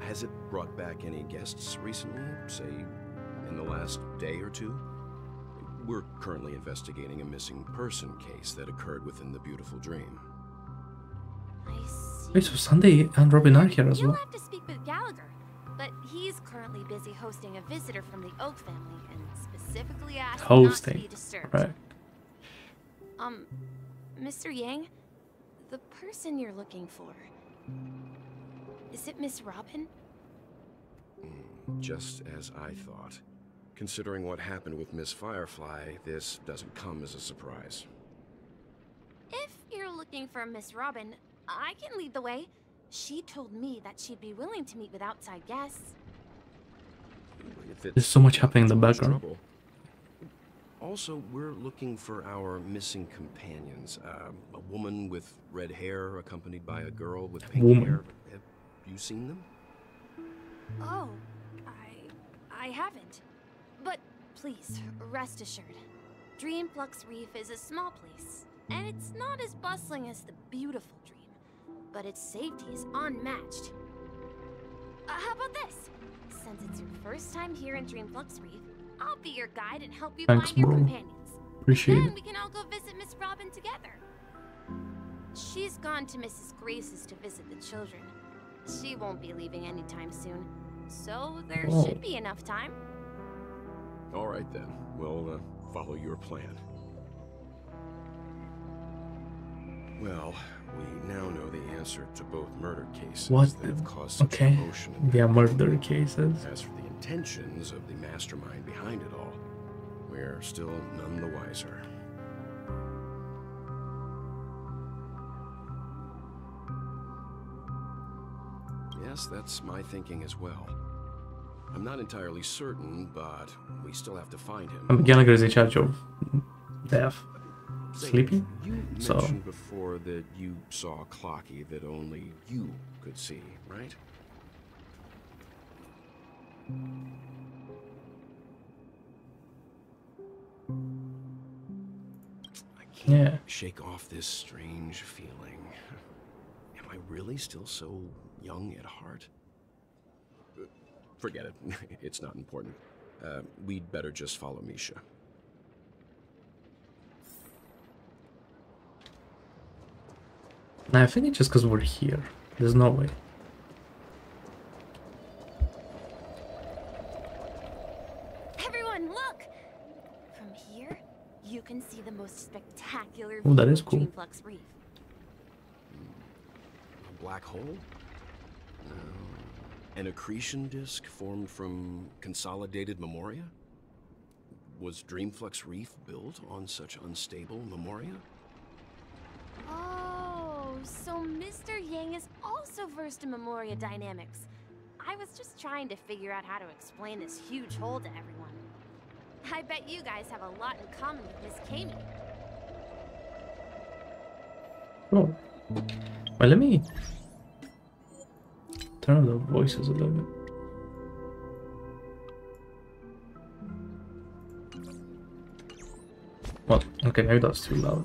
Has it brought back any guests recently, say, in the last day or two? We're currently investigating a missing person case that occurred within the beautiful dream. Wait, so Sunday and Robin are here as You'll well. have to speak with Gallagher, but he's currently busy hosting a visitor from the Oak family and specifically asked not to Hosting. be disturbed. Right. Um, Mr. Yang, the person you're looking for, is it Miss Robin? Just as I thought. Considering what happened with Miss Firefly, this doesn't come as a surprise. If you're looking for Miss Robin, I can lead the way. She told me that she'd be willing to meet with outside guests. There's so much happening in the background. trouble. Also, we're looking for our missing companions. Uh, a woman with red hair accompanied by a girl with pink Woman. hair. Have you seen them? Oh, I... I haven't. Please, rest assured. Dreamflux Reef is a small place, and it's not as bustling as the beautiful dream, but its safety is unmatched. Uh, how about this? Since it's your first time here in Dreamflux Reef, I'll be your guide and help you Thanks, find your bro. companions. Appreciate then it. we can all go visit Miss Robin together. She's gone to Mrs. Grace's to visit the children. She won't be leaving anytime soon, so there Oh. should be enough time. All right then. We'll uh, follow your plan. Well, we now know the answer to both murder cases What? that have caused such Okay. commotion. in the Yeah, murder cases. As for the intentions of the mastermind behind it all, we're still none the wiser. Yes, that's my thinking as well. I'm not entirely certain, but we still have to find him. Gallagher is in charge of death. Sleepy. You So mentioned before that you saw Clocky that only you could see, right? I can't Yeah. shake off this strange feeling. Am I really still so young at heart? Forget it. it's not important. Uh, we'd better just follow Misha. Nah, I think it's just because we're here. There's no way. Everyone, look! From here, you can see the most spectacular Oh, that view is of cool. Reef. A black hole? No. An accretion disk formed from consolidated memoria? Was Dreamflux Reef built on such unstable memoria? Oh, so Mr. Yang is also versed in Memoria dynamics. I was just trying to figure out how to explain this huge hole to everyone. I bet you guys have a lot in common with Miss Kami. Oh. Well, let me turn on the voices a little bit. Well, okay, maybe that's too loud.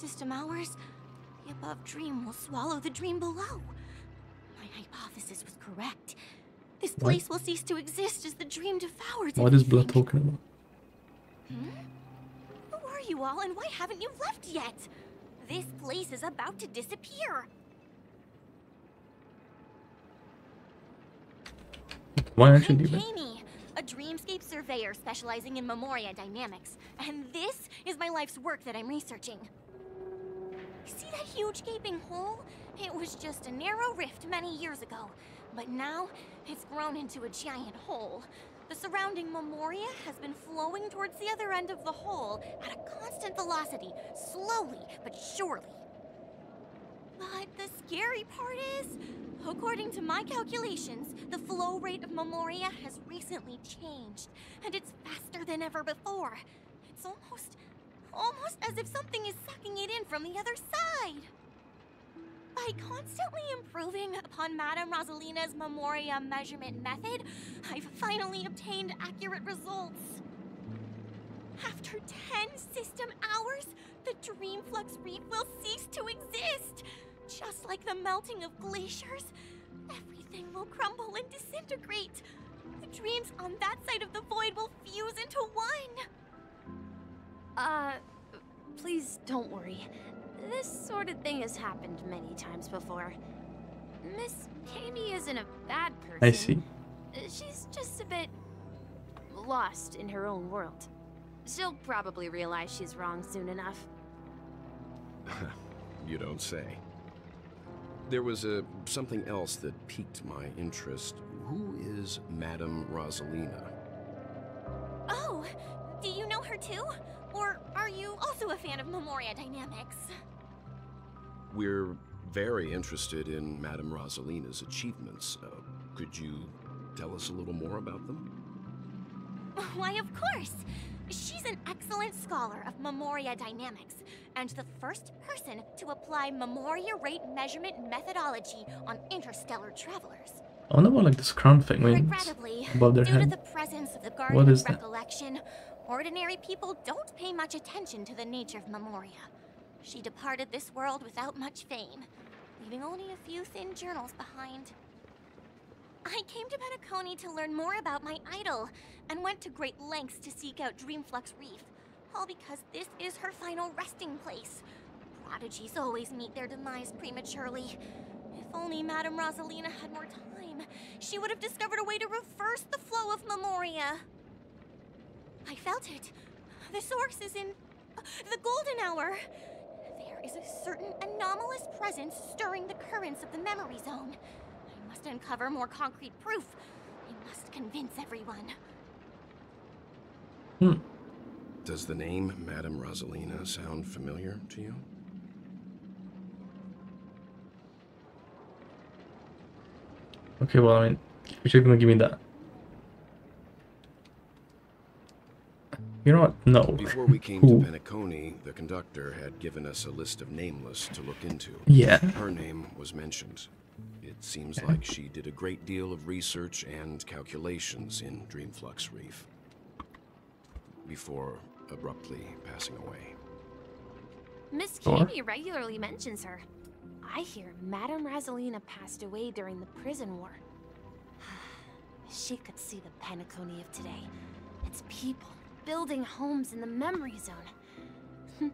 System hours, the above dream will swallow the dream below. My hypothesis was correct. This What? place will cease to exist as the dream devours What is. Blood talking about? Hmm? Who are you all and why haven't you left yet? This place is about to disappear. Why aren't you leaving? A dreamscape surveyor specializing in Memoria dynamics. And this is my life's work that I'm researching. See that huge gaping hole? It was just a narrow rift many years ago, but now it's grown into a giant hole. The surrounding Memoria has been flowing towards the other end of the hole at a constant velocity, slowly but surely. But the scary part is, according to my calculations, the flow rate of Memoria has recently changed, and it's faster than ever before. It's almost, almost as if something is sucking it in from the other side. By constantly improving upon Madame Rosalina's Memoria measurement method, I've finally obtained accurate results. After 10 system hours, the Dream Flux Reef will cease to exist. Just like the melting of glaciers, everything will crumble and disintegrate. The dreams on that side of the void will fuse into one. Uh, please don't worry. This sort of thing has happened many times before. Miss Kami isn't a bad person. I see. She's just a bit lost in her own world. She'll probably realize she's wrong soon enough. you don't say. There was a something else that piqued my interest. Who is Madame Rosalina? Oh, do you know her too? Or are you also a fan of Memoria Dynamics? We're very interested in Madame Rosalina's achievements. Uh, could you tell us a little more about them? Why, of course! She's an excellent scholar of Memoria Dynamics, and the first person to apply Memoria rate measurement methodology on interstellar travelers. I wonder what like this crown thing means Regrettably, above their due to the presence of the What Guardian is of that? Ordinary people don't pay much attention to the nature of Memoria. She departed this world without much fame, leaving only a few thin journals behind. I came to Penacony to learn more about my idol, and went to great lengths to seek out Dreamflux Reef, all because this is her final resting place. Prodigies always meet their demise prematurely. If only Madame Rosalina had more time, she would have discovered a way to reverse the flow of Memoria. I felt it. The source is in uh, the Golden Hour. There is a certain anomalous presence stirring the currents of the memory zone. I must uncover more concrete proof. I must convince everyone. Hmm. Does the name Madame Rosalina sound familiar to you? Okay, well, I mean, if you're gonna give me that. You know what? No. Before we came Who? to Penacony, the conductor had given us a list of nameless to look into. Yeah. Her name was mentioned. It seems like she did a great deal of research and calculations in Dreamflux Reef. Before abruptly passing away. Miss Sure. Regularly mentions her. I hear Madame Rosalina passed away during the prison war. she could see the Penacony of today. Its people building homes in the memory zone.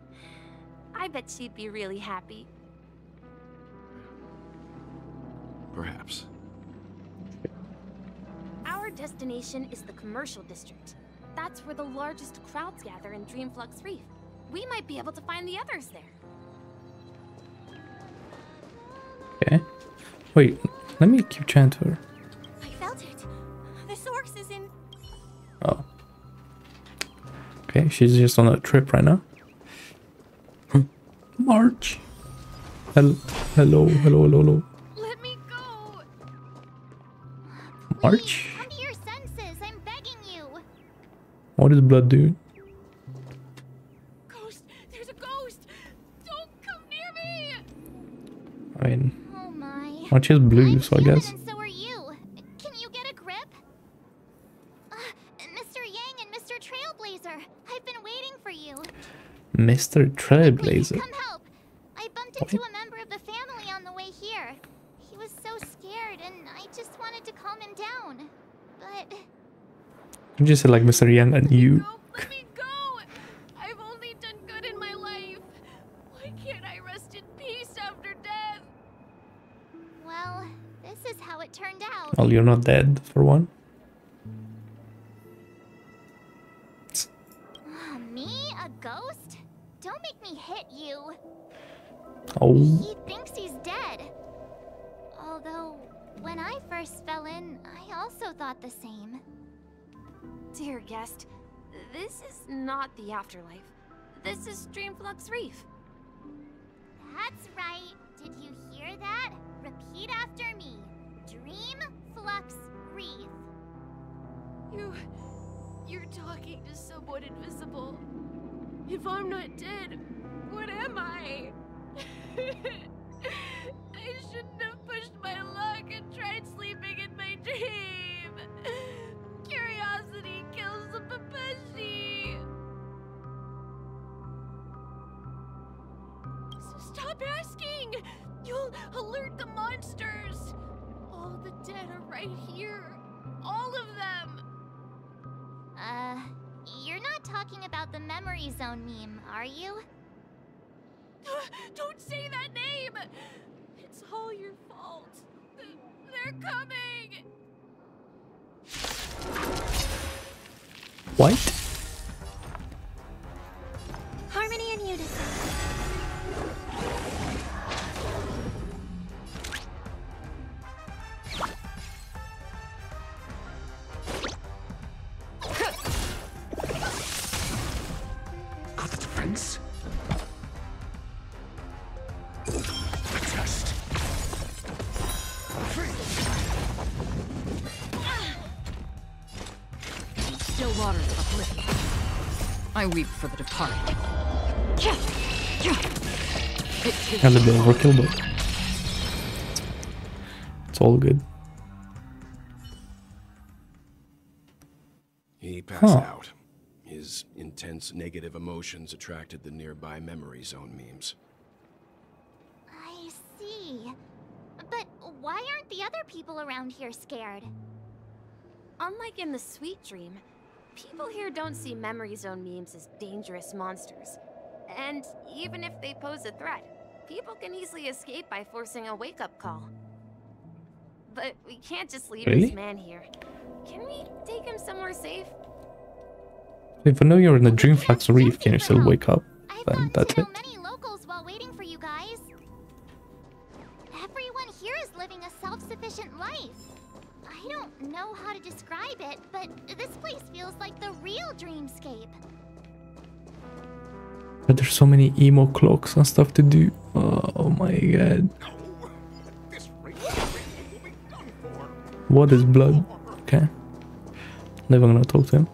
I bet she'd be really happy. Perhaps. Our destination is the commercial district. That's where the largest crowds gather in Dreamflux Reef. We might be able to find the others there. Okay. Wait, let me keep chatting to her. I felt it. The source is in. Oh. Okay, she's just on a trip right now. Hmm. March. Hel hello, hello, hello, hello. Let me go. March? Come to your senses. I'm begging you. What is blood do? Ghost! There's a ghost! Don't come near me! I mean, Oh my. March is blue, so I guess. And so are you. Can you get a grip? Uh, Mr. Yang and Mr. Trailblazer, I've been waiting for you. Mr. Trailblazer. Come help. I bumped into a member of the family on the way here. He was so scared, and I just wanted to calm him down. But You just said like Mr. Yang and you. Let me go! I've only done good in my life. Why can't I rest in peace after death? well, this is how it turned out. Well, you're not dead, for one. Oh. He thinks he's dead. Although, when I first fell in, I also thought the same. Dear guest, this is not the afterlife. This is Dreamflux Reef. That's right. Did you hear that? Repeat after me. Dream Flux Reef. You. You're talking to someone invisible. If I'm not dead, what am I? I shouldn't have pushed my luck and tried sleeping in my dream. Curiosity kills the Pepeshi. So stop asking! You'll alert the monsters! All the dead are right here. All of them! Uh, you're not talking about the memory zone meme, are you? Don't say that name! It's all your fault. They're coming! What? Harmony and unison. I weep for the departed. A little bit overkill, but it's all good. He passed Huh. out. His intense negative emotions attracted the nearby memory zone memes. I see. But why aren't the other people around here scared? Unlike in the Sweet Dream, people here don't see Memory Zone memes as dangerous monsters. And even if they pose a threat, people can easily escape by forcing a wake-up call. But we can't just leave Really? this man here. Can we take him somewhere safe? If I know you're in the Dreamflux Reef, can you still wake up? Then that's it. Many locals while waiting for you guys. Everyone here is living a self-sufficient life. I don't know how to describe it, but this place feels like the real dreamscape. But there's so many emo clocks and stuff to do. Oh, oh my god. What is blood? Okay. Never gonna talk to him.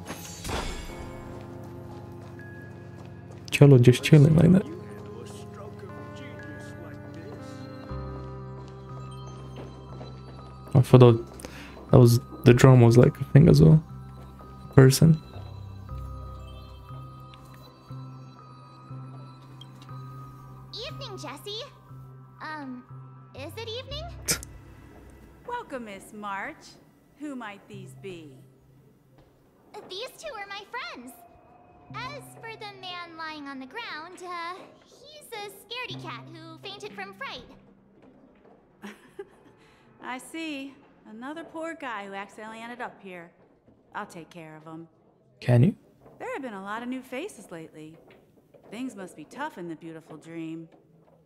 Cholo just chilling like that. I thought that was the drum was like a thing as well. Person. Evening, Jesse. Um, is it evening? Welcome, Miss March. Who might these be? These two are my friends. As for the man lying on the ground, uh, he's a scaredy cat who fainted from fright. I see. Another poor guy who accidentally ended up here. I'll take care of him. Can you? There have been a lot of new faces lately. Things must be tough in the beautiful dream.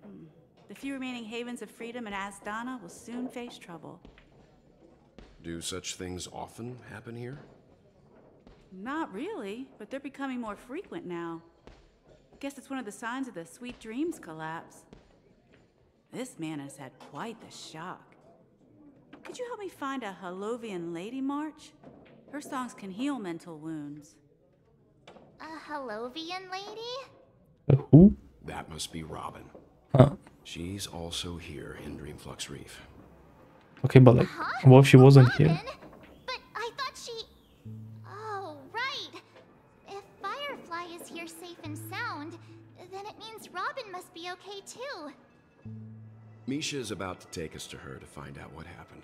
Hmm. The few remaining havens of freedom in Asdana will soon face trouble. Do such things often happen here? Not really, but they're becoming more frequent now. Guess it's one of the signs of the Sweet Dreams collapse. This man has had quite the shock. Could you help me find a Halovian lady, March? Her songs can heal mental wounds. A Halovian lady? Who? That must be Robin. Huh. She's also here in Dreamflux Reef. Okay, but like, what if she wasn't here? But I thought she... Oh, right. If Firefly is here safe and sound, then it means Robin must be okay too. Misha is about to take us to her to find out what happened.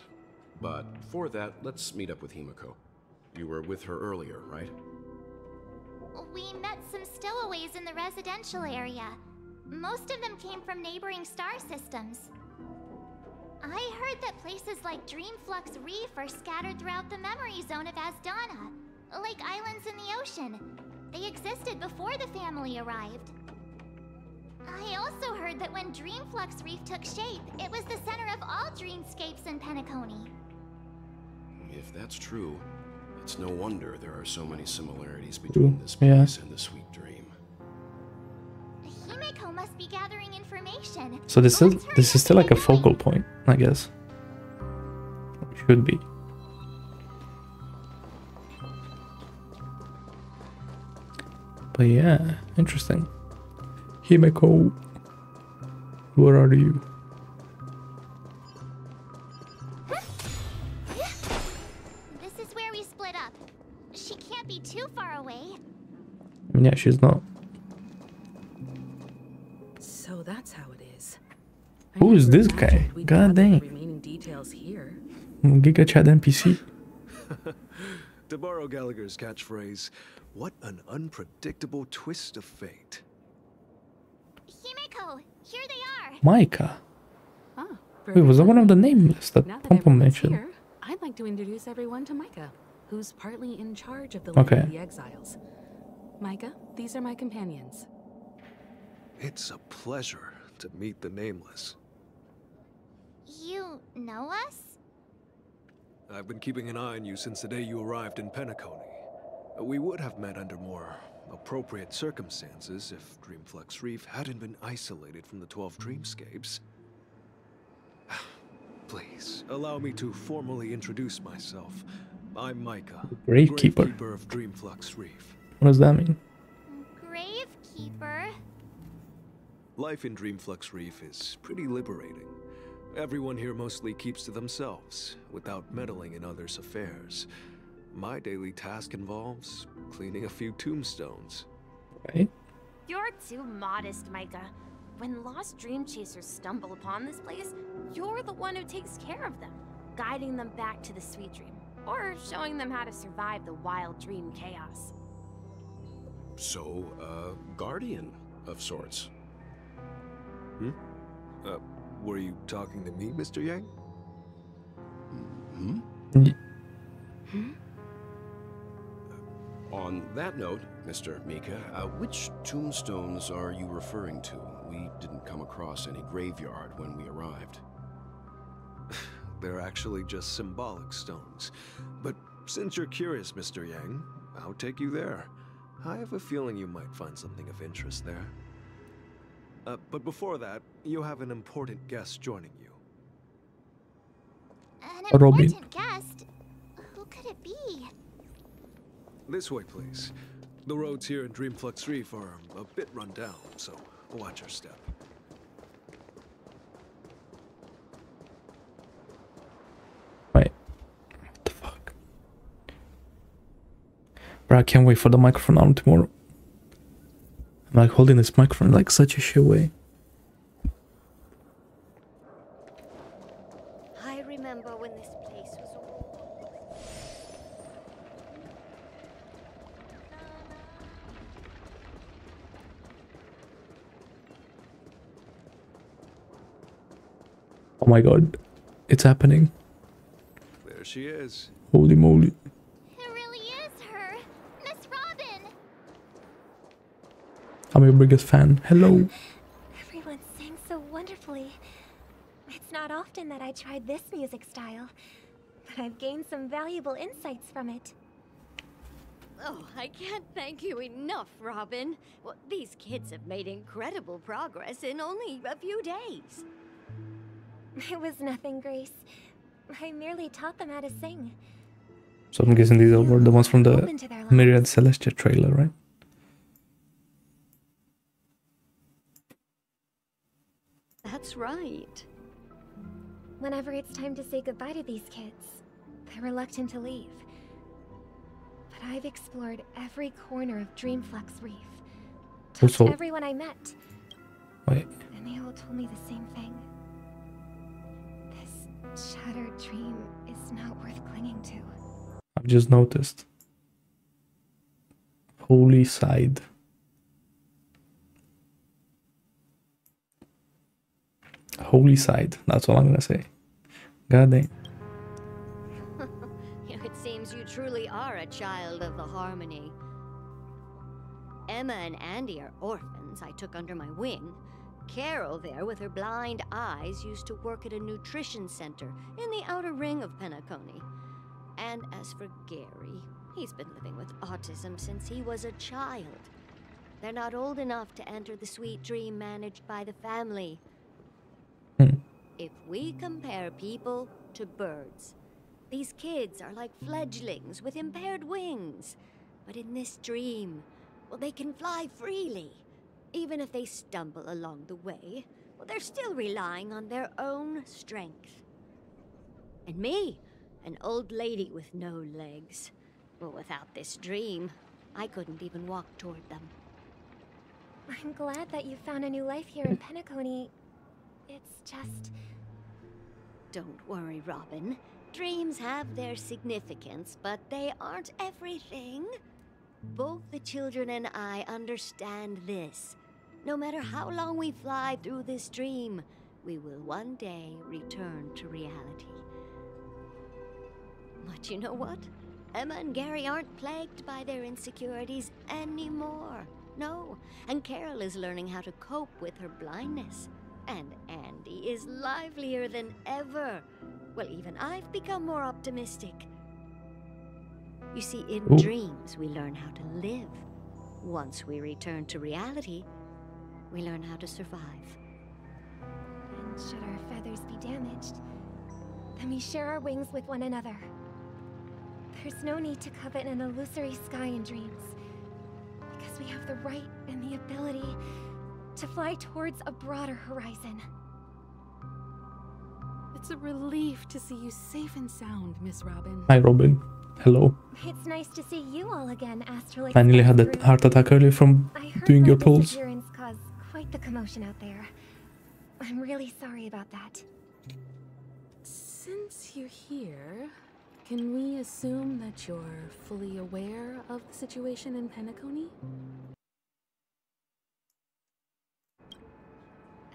But before that, let's meet up with Himeko. You were with her earlier, right? We met some stowaways in the residential area. Most of them came from neighboring star systems. I heard that places like Dreamflux Reef are scattered throughout the memory zone of Asdana, like islands in the ocean. They existed before the family arrived. I also heard that when Dreamflux Reef took shape, it was the center of all dreamscapes in Penacony. If that's true, it's no wonder there are so many similarities between this yeah. place and the Sweet Dream. Himeko must be gathering information. So this is this is still like a focal point, I guess. It Should be. But yeah, interesting. Himeko, where are you? Yeah, she's not. So that's how it is. I Who is this guy? God gather the dang. Remaining details here. Giga Chat NPC. to borrow Gallagher's catchphrase, what an unpredictable twist of fate. Himeko, here they are. Micah. Ah, Wait, was that one of the nameless that Now that Pompom everyone's mentioned? here, I'd like to introduce everyone to Micah, who's partly in charge of the Okay. Land of the Exiles. Micah, these are my companions. It's a pleasure to meet the nameless. You know us? I've been keeping an eye on you since the day you arrived in Penacony. We would have met under more appropriate circumstances if Dreamflux Reef hadn't been isolated from the 12 dreamscapes. Please, allow me to formally introduce myself. I'm Micah, Gravekeeper. Gravekeeper of Dreamflux Reef. What does that mean? Gravekeeper? Life in Dreamflux Reef is pretty liberating. Everyone here mostly keeps to themselves, without meddling in others' affairs. My daily task involves cleaning a few tombstones. Right? You're too modest, Micah. When lost dream chasers stumble upon this place, you're the one who takes care of them, guiding them back to the sweet dream, or showing them how to survive the wild dream chaos. So, uh, guardian of sorts. Hmm? Uh, were you talking to me, Mr. Yang? Hmm? On that note, Mr. Micah, uh, which tombstones are you referring to? We didn't come across any graveyard when we arrived. They're actually just symbolic stones. But since you're curious, Mr. Yang, I'll take you there. I have a feeling you might find something of interest there. Uh, but before that, you have an important guest joining you. An Robin. important guest? Who could it be? This way, please. The roads here in Dreamflux Reef are a bit run down, so watch your step. But I can't wait for the microphone on tomorrow. I'm like holding this microphone like such a shit way. I remember when this place was Oh my god, it's happening. There she is. Holy moly. I'm your biggest fan. Hello. Everyone sang so wonderfully. It's not often that I tried this music style, but I've gained some valuable insights from it. Oh, I can't thank you enough, Robin. Well, these kids have made incredible progress in only a few days. It was nothing, Grace. I merely taught them how to sing. So I'm guessing these were the ones from the Open to their lives. Myriad Celestia trailer, right? That's right. Whenever it's time to say goodbye to these kids, they're reluctant to leave. But I've explored every corner of Dreamflux Reef. Talked Also- to everyone I met, Wait. and they all told me the same thing. This shattered dream is not worth clinging to. I've just noticed. Holy side. Holy side. That's all I'm gonna say. God know, it seems you truly are a child of the Harmony. Emma and Andy are orphans I took under my wing. Carol, there with her blind eyes, used to work at a nutrition center in the outer ring of Penacony. And as for Gary, he's been living with autism since he was a child. They're not old enough to enter the sweet dream managed by the family. If we compare people to birds, these kids are like fledglings with impaired wings. But in this dream, well, they can fly freely. Even if they stumble along the way, well, they're still relying on their own strength. And me, an old lady with no legs. Well, without this dream, I couldn't even walk toward them. I'm glad that you found a new life here in Penacony. It's just. Don't worry, Robin. Dreams have their significance, but they aren't everything. Both the children and I understand this. No matter how long we fly through this dream, we will one day return to reality. But you know what? Emma and Gary aren't plagued by their insecurities anymore. No, and Carol is learning how to cope with her blindness. And Andy is livelier than ever. Well, even I've become more optimistic. You see, in Ooh. dreams, we learn how to live. Once we return to reality, we learn how to survive. And should our feathers be damaged, then we share our wings with one another. There's no need to covet an illusory sky in dreams, because we have the right and the ability to fly towards a broader horizon. It's a relief to see you safe and sound, Miss Robin. Hi, Robin. Hello. It's nice to see you all again, Astral I nearly had Express that heart attack earlier from I heard doing your pulls. disappearance caused quite the commotion out there. I'm really sorry about that. Since you're here, can we assume that you're fully aware of the situation in Penacony?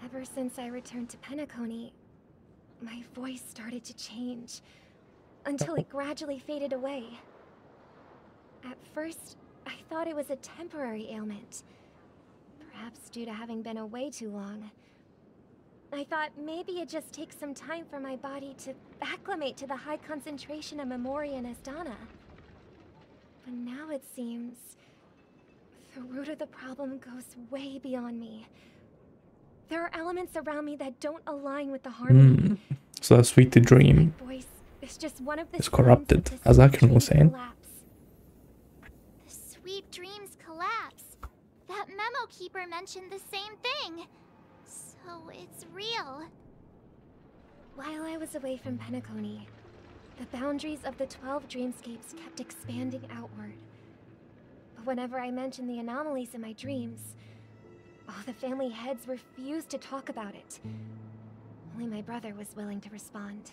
Ever since I returned to Penacony, my voice started to change until it gradually faded away. At first, I thought it was a temporary ailment, perhaps due to having been away too long. I thought maybe it just takes some time for my body to acclimate to the high concentration of Memoria and Asdana. But now it seems the root of the problem goes way beyond me. There are elements around me that don't align with the harmony. Mm. So that sweetie dream Voice is just one of the is corrupted, as Acheron was saying. collapse. The sweet dreams collapse. That memo keeper mentioned the same thing. So it's real. While I was away from Penacony, the boundaries of the 12 dreamscapes kept expanding outward. But whenever I mentioned the anomalies in my dreams, all the family heads refused to talk about it. Only my brother was willing to respond.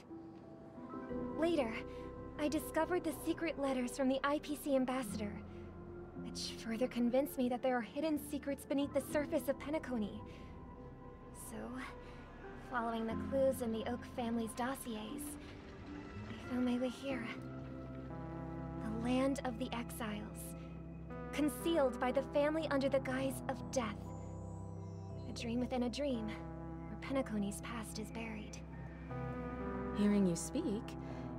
Later, I discovered the secret letters from the IPC ambassador, which further convinced me that there are hidden secrets beneath the surface of Penacony. So, following the clues in the Oak family's dossiers, I found my way here. The land of the exiles. Concealed by the family under the guise of death. Dream within a dream, where Penacony's past is buried. Hearing you speak,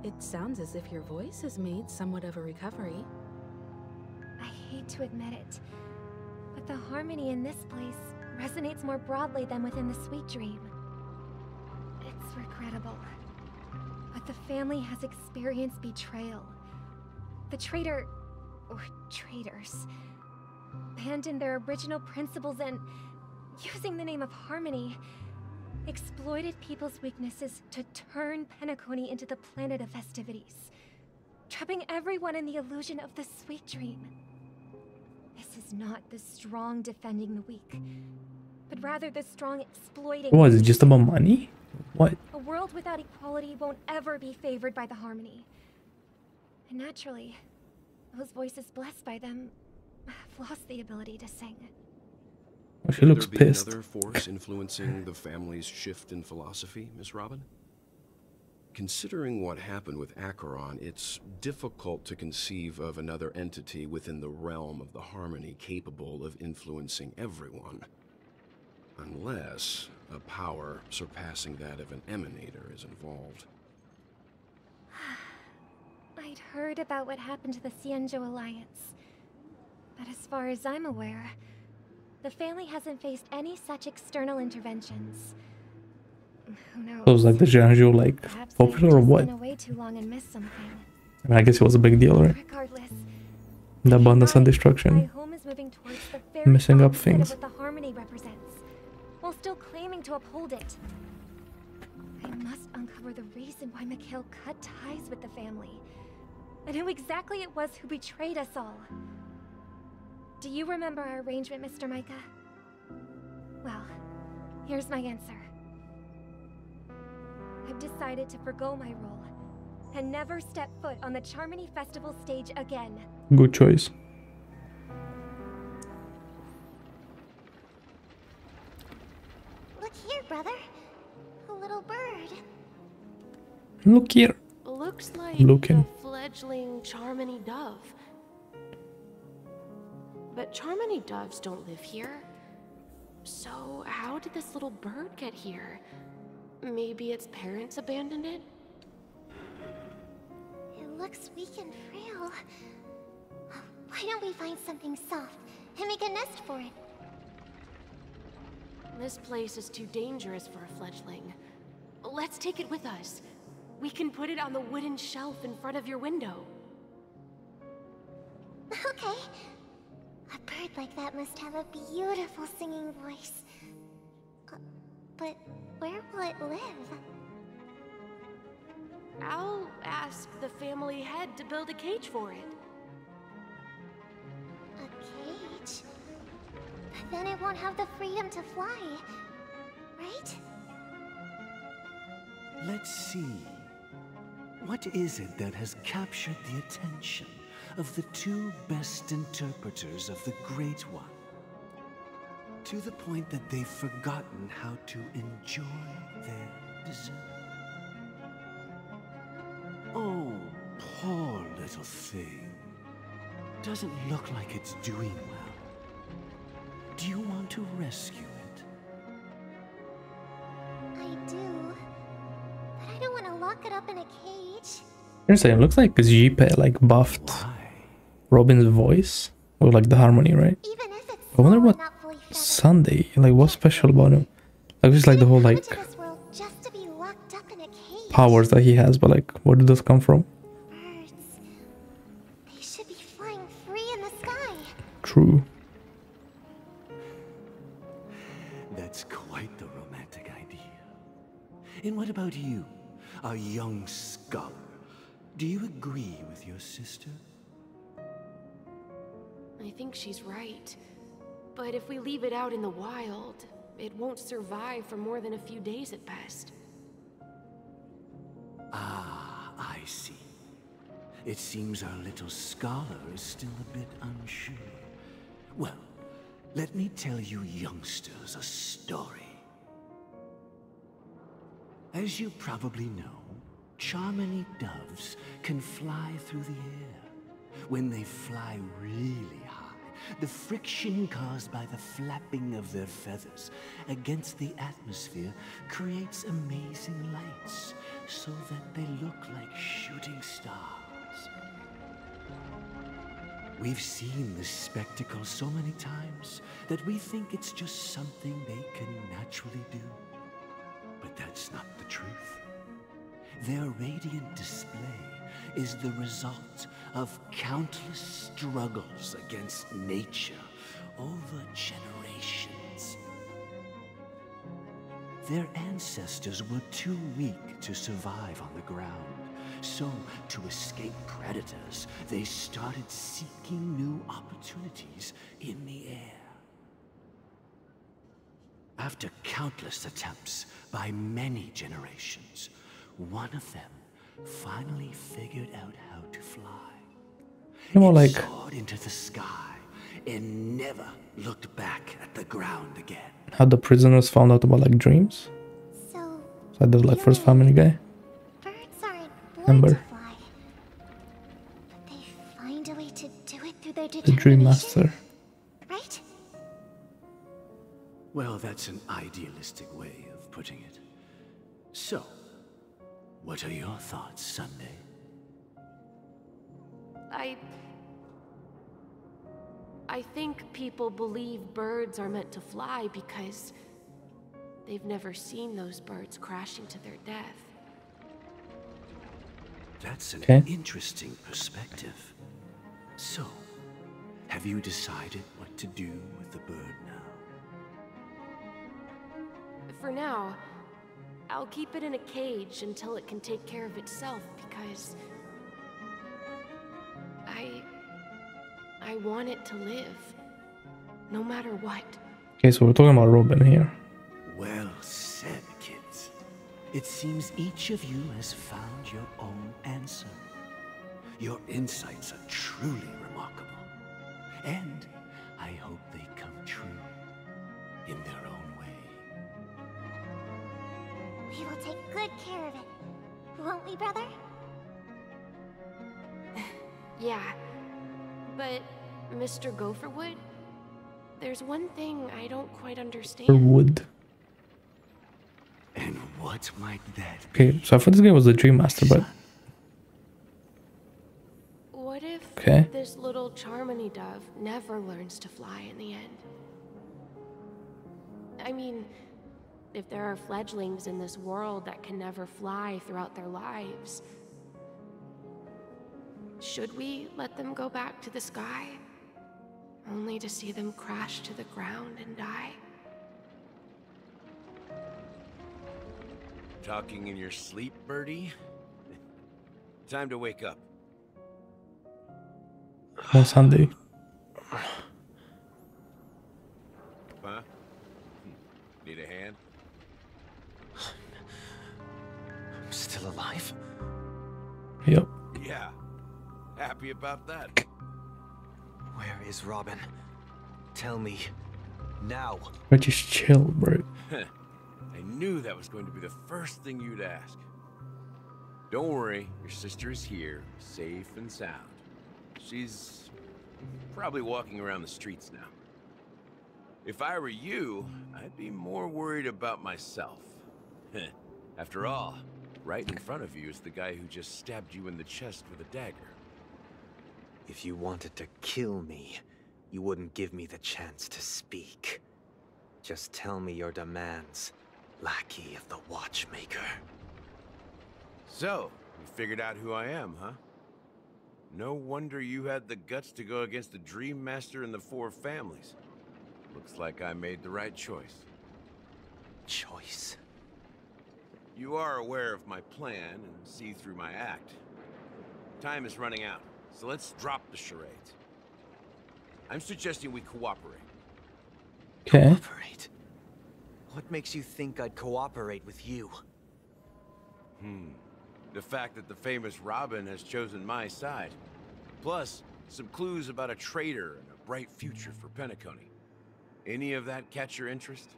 it sounds as if your voice has made somewhat of a recovery. I hate to admit it, but the harmony in this place resonates more broadly than within the Sweet Dream. It's regrettable, but the family has experienced betrayal. The traitor, or traitors, abandoned their original principles and, using the name of Harmony, exploited people's weaknesses to turn Penacony into the planet of festivities, trapping everyone in the illusion of the Sweet Dream. This is not the strong defending the weak, but rather the strong exploiting. What is it just about money? What? A world without equality won't ever be favored by the harmony. And naturally, those voices blessed by them have lost the ability to sing. Well, she Could looks there be pissed. another force influencing the family's shift in philosophy, Miss Robin? Considering what happened with Acheron, it's difficult to conceive of another entity within the realm of the Harmony capable of influencing everyone. Unless a power surpassing that of an emanator is involved. I'd heard about what happened to the Xianzhou Alliance. But as far as I'm aware, the family hasn't faced any such external interventions. Who knows? So was like the Jiangsu like Perhaps popular or what? been away too long and missed something. I mean, I guess it was a big deal, right? Regardless, The abundance and destruction. home is moving towards the very Messing up things. what the harmony represents, while still claiming to uphold it. I must uncover the reason why Mikhail cut ties with the family, and who exactly it was who betrayed us all. Do you remember our arrangement, Mr. Micah? Well, here's my answer. I've decided to forgo my role and never step foot on the Charmony Festival stage again. Good choice. Look here, brother. A little bird. Look here. Looks like Looking. a fledgling Charmony dove. But Charmony doves don't live here. So, how did this little bird get here? Maybe its parents abandoned it? It looks weak and frail. Why don't we find something soft and make a nest for it? This place is too dangerous for a fledgling. Let's take it with us. We can put it on the wooden shelf in front of your window. Okay. A bird like that must have a beautiful singing voice. Uh, But where will it live? I'll ask the family head to build a cage for it. A cage? But then it won't have the freedom to fly, right? Let's see. What is it that has captured the attention of the two best interpreters of the Great One? To the point that they've forgotten how to enjoy their dessert. Oh, poor little thing. Doesn't look like it's doing well. Do you want to rescue it? I do. But I don't want to lock it up in a cage. Seriously, it looks like Xipe like buffed Robin's voice or like the harmony, right? I wonder what Sunday, like what's special about him? Like just like the whole like Just to be locked up in a cage. powers that he has, but like where did those come from? Birds. They should be flying free in the sky. True. That's quite the romantic idea. And what about you, a young scholar? Do you agree with your sister? I think she's right. But if we leave it out in the wild, it won't survive for more than a few days at best. Ah, I see. It seems our little scholar is still a bit unsure. Well, let me tell you youngsters a story. As you probably know, Charmony doves can fly through the air. When they fly really the friction caused by the flapping of their feathers against the atmosphere creates amazing lights so that they look like shooting stars. We've seen this spectacle so many times that we think it's just something they can naturally do. But that's not the truth. Their radiant display is the result of countless struggles against nature over generations. Their ancestors were too weak to survive on the ground. So, to escape predators, they started seeking new opportunities in the air. After countless attempts by many generations, one of them finally figured out how to fly. You know, like Soared into the sky and never looked back at the ground again. how the prisoners found out about like dreams. So, So the like first family guy. birds aren't Remember to fly. But they find a way to do it through their the Dream Master. right? Well, that's an idealistic way of putting it. So, what are your thoughts, Sunday? I. I think people believe birds are meant to fly because they've never seen those birds crashing to their death. That's an Okay. interesting perspective. So, have you decided what to do with the bird now? For now, I'll keep it in a cage until it can take care of itself because. I. I want it to live. No matter what. Okay, so we're talking about Robin here. Well said, kids. It seems each of you has found your own answer. Your insights are truly remarkable. And I hope they come true in their We will take good care of it. Won't we, brother? Yeah. But, Mr. Gopherwood, there's one thing I don't quite understand. would. And what might that be? Okay, so I thought this guy was the Dream Master, but What if Okay. this little Charmony dove never learns to fly in the end? I mean, if there are fledglings in this world that can never fly throughout their lives, should we let them go back to the sky? Only to see them crash to the ground and die? Talking in your sleep, Birdie? Time to wake up. on Sunday. Huh? Need a hand? Still alive? Yep. Yeah. Happy about that. Where is Robin? Tell me. Now. I just chill, bro. I knew that was going to be the first thing you'd ask. Don't worry, your sister is here, safe and sound. She's probably walking around the streets now. If I were you, I'd be more worried about myself. After all, right in front of you is the guy who just stabbed you in the chest with a dagger. If you wanted to kill me, you wouldn't give me the chance to speak. Just tell me your demands, lackey of the Watchmaker. So, you figured out who I am, huh? No wonder you had the guts to go against the Dream Master and the Four Families. Looks like I made the right choice. Choice? You are aware of my plan and see through my act. Time is running out, so let's drop the charades. I'm suggesting we cooperate. Okay. Cooperate? What makes you think I'd cooperate with you? Hmm. The fact that the famous Robin has chosen my side. Plus, some clues about a traitor and a bright future for Penacony. Any of that catch your interest?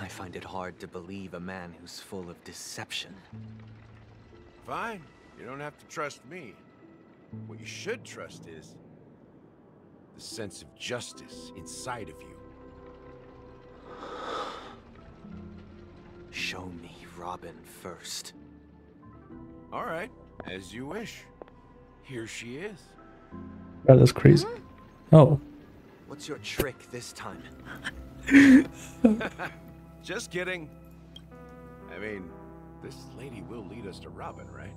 I find it hard to believe a man who's full of deception. Fine. You don't have to trust me. What you should trust is the sense of justice inside of you. Show me Robin first. All right, as you wish. Here she is. Bro, that's crazy. Hmm? Oh. What's your trick this time? Just kidding. I mean, this lady will lead us to Robin, right?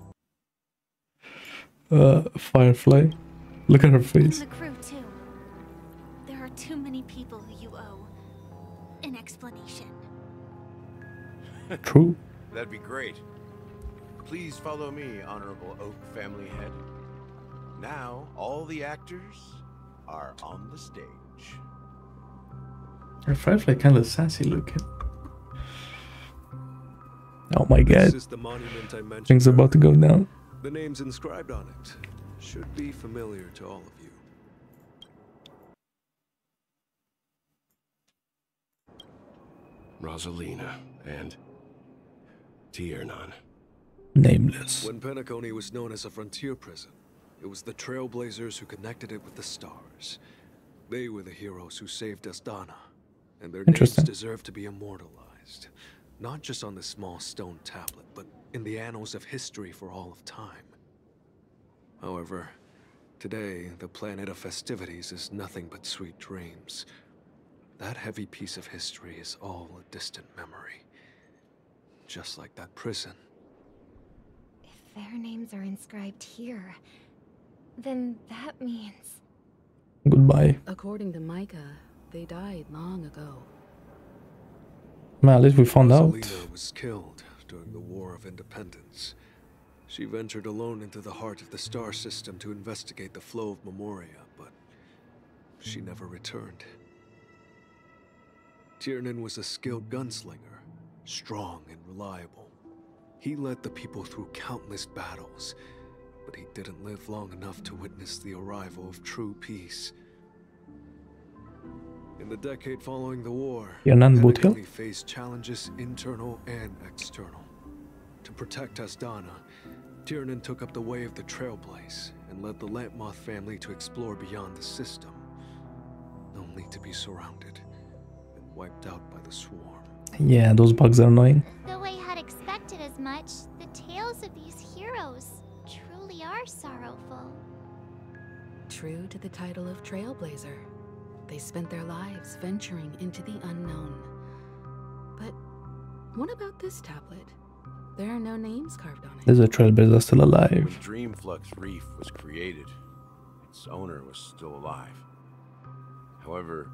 Uh, Firefly. Look at her face. The crew, too. There are too many people who you owe an explanation. True. That'd be great. Please follow me, Honorable Oak family head. Now, all the actors are on the stage. Her Firefly kind of sassy looking. Oh my god. This is the monument I mentioned. Things about to go down. The names inscribed on it should be familiar to all of you. Rosalina and Tiernan. Nameless. When Penacony was known as a frontier prison, it was the Trailblazers who connected it with the stars. They were the heroes who saved Asdana, and their names deserve to be immortalized. Not just on this small stone tablet, but in the annals of history for all of time. However, today, the planet of festivities is nothing but sweet dreams. That heavy piece of history is all a distant memory. Just like that prison. If their names are inscribed here, then that means... Goodbye. According to Micah, they died long ago. Man, at least we found out. Was killed during the War of Independence. She ventured alone into the heart of the star system to investigate the flow of Memoria, but she never returned. Tiernan was a skilled gunslinger, strong and reliable. He led the people through countless battles, but he didn't live long enough to witness the arrival of true peace. In the decade following the war, Tiernan Boothill? Faced challenges internal and external. To protect Asdana, Tiernan took up the way of the Trailblaze and led the Lampmoth family to explore beyond the system, only to be surrounded and wiped out by the swarm. Yeah, those bugs are annoying. Though I had expected as much, the tales of these heroes truly are sorrowful. True to the title of Trailblazer, they spent their lives venturing into the unknown. But what about this tablet? There are no names carved on it. There's a trailblazer still When alive. Dreamflux Reef was created, its owner was still alive. However,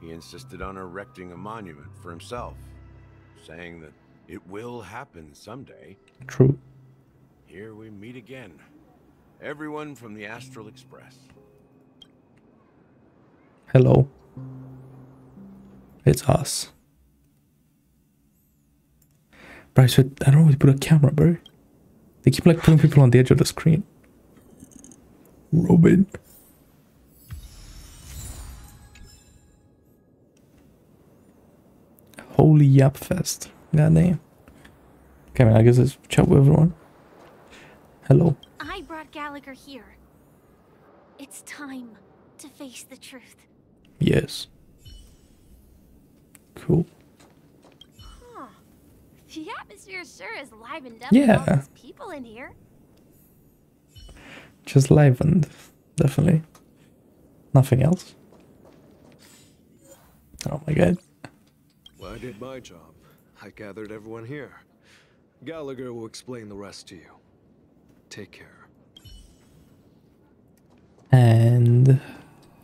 he insisted on erecting a monument for himself, saying that it will happen someday. True. Here we meet again. Everyone from the Astral Express. Hello. It's us. Bro, I don't know where to put a camera, bro. They keep like putting people on the edge of the screen. Robin. Holy Yap Fest. God. Okay, man, I guess let's chat with everyone. Hello. I brought Gallagher here. It's time to face the truth. Yes. Cool. Huh. The atmosphere sure is livened up with all Yeah. these people in here. Just livened. Definitely. Nothing else. Oh my god. Well, I did my job. I gathered everyone here. Gallagher will explain the rest to you. Take care. And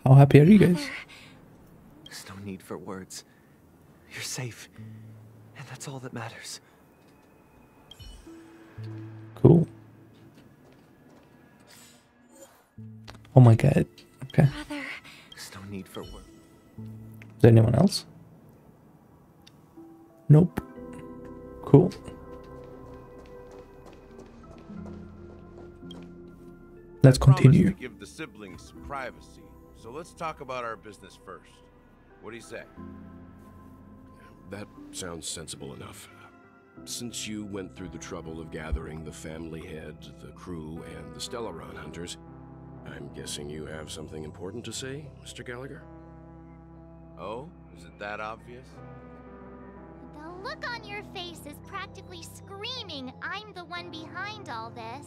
how happy are you guys? There's no need for words. You're safe, and that's all that matters. Cool. Oh my god. Okay. There's no need for words. Is there anyone else? Nope. Cool. Let's continue. To give the siblings privacy, so let's talk about our business first. What do you say? that sounds sensible enough. Since you went through the trouble of gathering the family head, the crew, and the Stellaron hunters, I'm guessing you have something important to say, Mr. Gallagher? Oh? Is it that obvious? The look on your face is practically screaming I'm the one behind all this.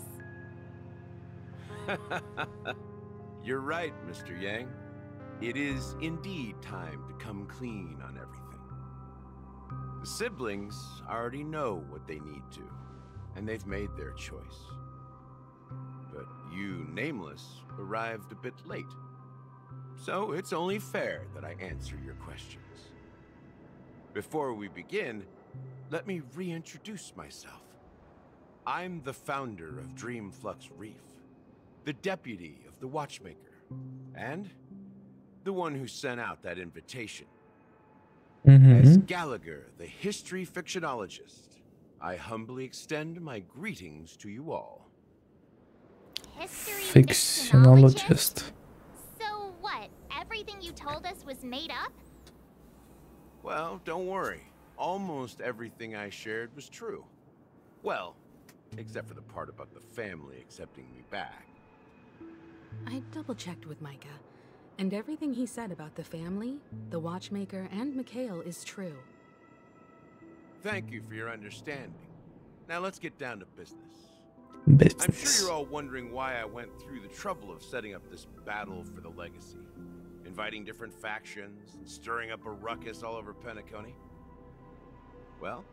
You're right, Mr. Yang. It is indeed time to come clean on everything. The siblings already know what they need to, and they've made their choice. But you, Nameless, arrived a bit late. So it's only fair that I answer your questions. Before we begin, let me reintroduce myself. I'm the founder of Dreamflux Reef, the deputy of the Watchmaker, and the one who sent out that invitation. Mm-hmm. As Gallagher, the history fictionologist, I humbly extend my greetings to you all. History Fictionologist. So what? Everything you told us was made up? Well, don't worry. Almost everything I shared was true. Well, except for the part about the family accepting me back. I double checked with Micah, and everything he said about the family, the watchmaker, and Mikhail is true. Thank you for your understanding. Now let's get down to business. Business. I'm sure you're all wondering why I went through the trouble of setting up this battle for the legacy, inviting different factions, and stirring up a ruckus all over Penacony. Well,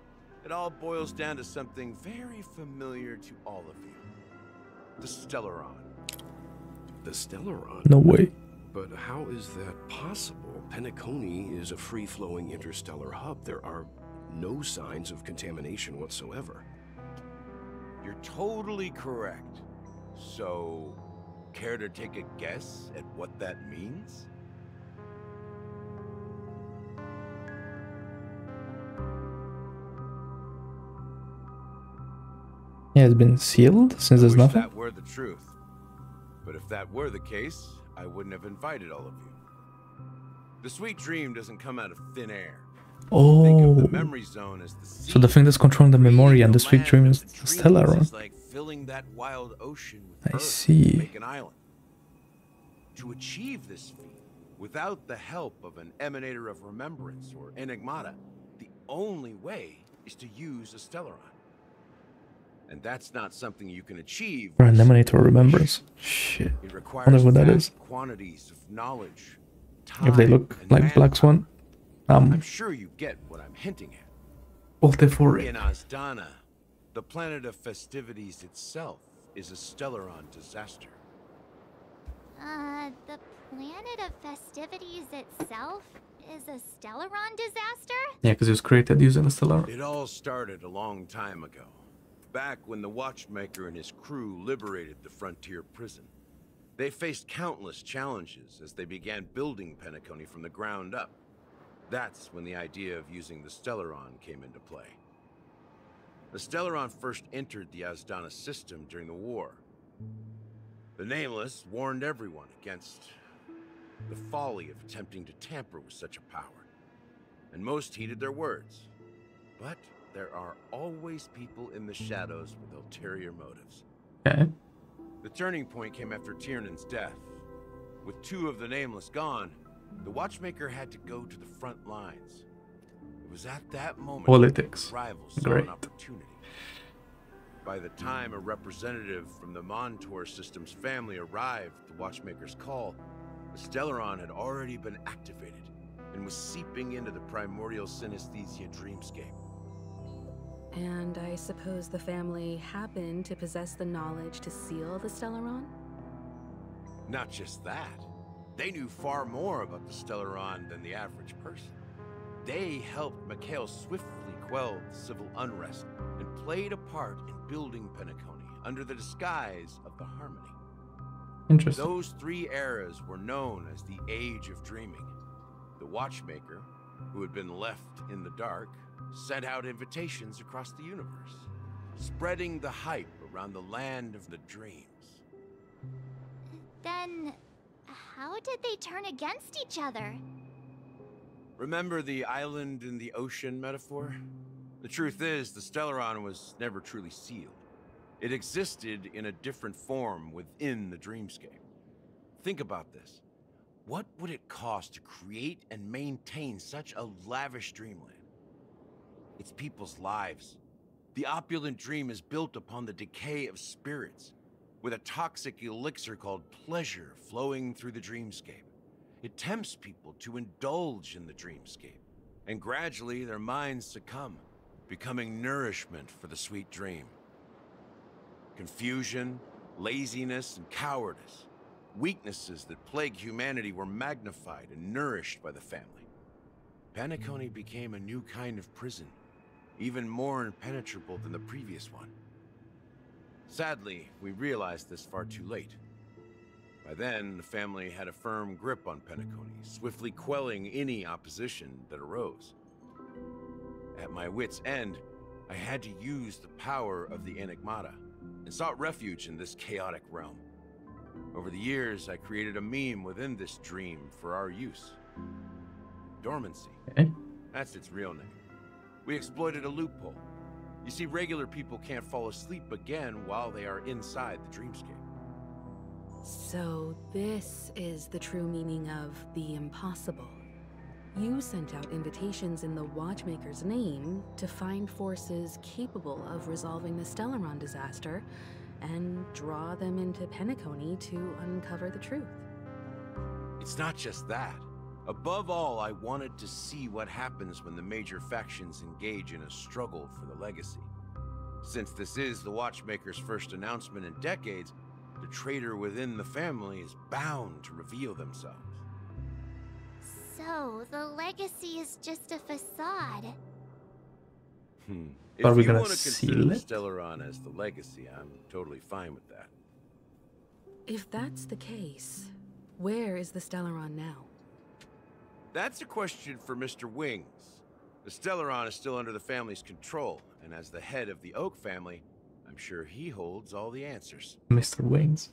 it all boils down to something very familiar to all of you. The Stellaron. The Stellaron? No way. But how is that possible? Penacony is a free-flowing interstellar hub. There are no signs of contamination whatsoever. You're totally correct. So, care to take a guess at what that means? Yeah, it's been sealed since there's nothing. that were the truth. But if that were the case, I wouldn't have invited all of you. The sweet dream doesn't come out of thin air. Oh. The memory zone is the So the thing that's controlling the memory and the sweet dream is the Stellaron. Like filling that wild ocean with I see. to make an island. To achieve this feat, without the help of an emanator of remembrance or enigmata, the only way is to use a Stellaron. And that's not something you can achieve. Or an emanator remembrance. Shit. It I wonder what that vast is. quantities of knowledge. If they look and like Black Swan. Um, I'm sure you get what I'm hinting at. Voltefori. In Asdana, the planet of festivities itself is a Stellaron disaster. Uh, the planet of festivities itself is a Stellaron disaster? Yeah, because it was created using the Stellaron. It all started a long time ago, back when the Watchmaker and his crew liberated the frontier prison. They faced countless challenges as they began building Penacony from the ground up. That's when the idea of using the Stellaron came into play. The Stellaron first entered the Asdana system during the war. The Nameless warned everyone against the folly of attempting to tamper with such a power, and most heeded their words. But there are always people in the shadows with ulterior motives. Okay. The turning point came after Tiernan's death. With two of the Nameless gone, the Watchmaker had to go to the front lines. It was at that moment Politics. that rivals saw Great. an opportunity. By the time a representative from the Montour system's family arrived at the Watchmaker's call, the Stellaron had already been activated and was seeping into the primordial synesthesia dreamscape. And I suppose the family happened to possess the knowledge to seal the Stellaron? Not just that, they knew far more about the Stellaron than the average person. They helped Mikhail swiftly quell the civil unrest and played a part in building Penacony under the disguise of the Harmony. Interesting. Those three eras were known as the Age of Dreaming. The Watchmaker, who had been left in the dark, sent out invitations across the universe, spreading the hype around the land of the dreams. Then, how did they turn against each other? Remember the island in the ocean metaphor? The truth is, the Stellaron was never truly sealed. It existed in a different form within the dreamscape. Think about this. What would it cost to create and maintain such a lavish dreamland? It's people's lives. The opulent dream is built upon the decay of spirits, with a toxic elixir called pleasure flowing through the dreamscape. It tempts people to indulge in the dreamscape, and gradually their minds succumb, becoming nourishment for the sweet dream. Confusion, laziness, and cowardice, weaknesses that plague humanity were magnified and nourished by the family. Penacony hmm. became a new kind of prison, even more impenetrable than the previous one. Sadly, we realized this far too late. By then, the family had a firm grip on Penacony, swiftly quelling any opposition that arose. At my wit's end, I had to use the power of the Enigmata, and sought refuge in this chaotic realm. Over the years, I created a meme within this dream for our use. Dormancy. Okay. That's its real name. We exploited a loophole. You see, regular people can't fall asleep again while they are inside the dreamscape. So, this is the true meaning of the impossible. You sent out invitations in the Watchmaker's name to find forces capable of resolving the Stellaron disaster and draw them into Penacony to uncover the truth. It's not just that. Above all, I wanted to see what happens when the major factions engage in a struggle for the legacy. Since this is the Watchmaker's first announcement in decades, the traitor within the family is bound to reveal themselves. So, the legacy is just a facade. Hmm. Are If we you gonna want to seal consider it? Stellaron as the legacy, I'm totally fine with that. If that's the case, where is the Stellaron now? That's a question for Mr. Wings. The Stellaron is still under the family's control, and as the head of the Oak family, I'm sure he holds all the answers. Mr. Wings.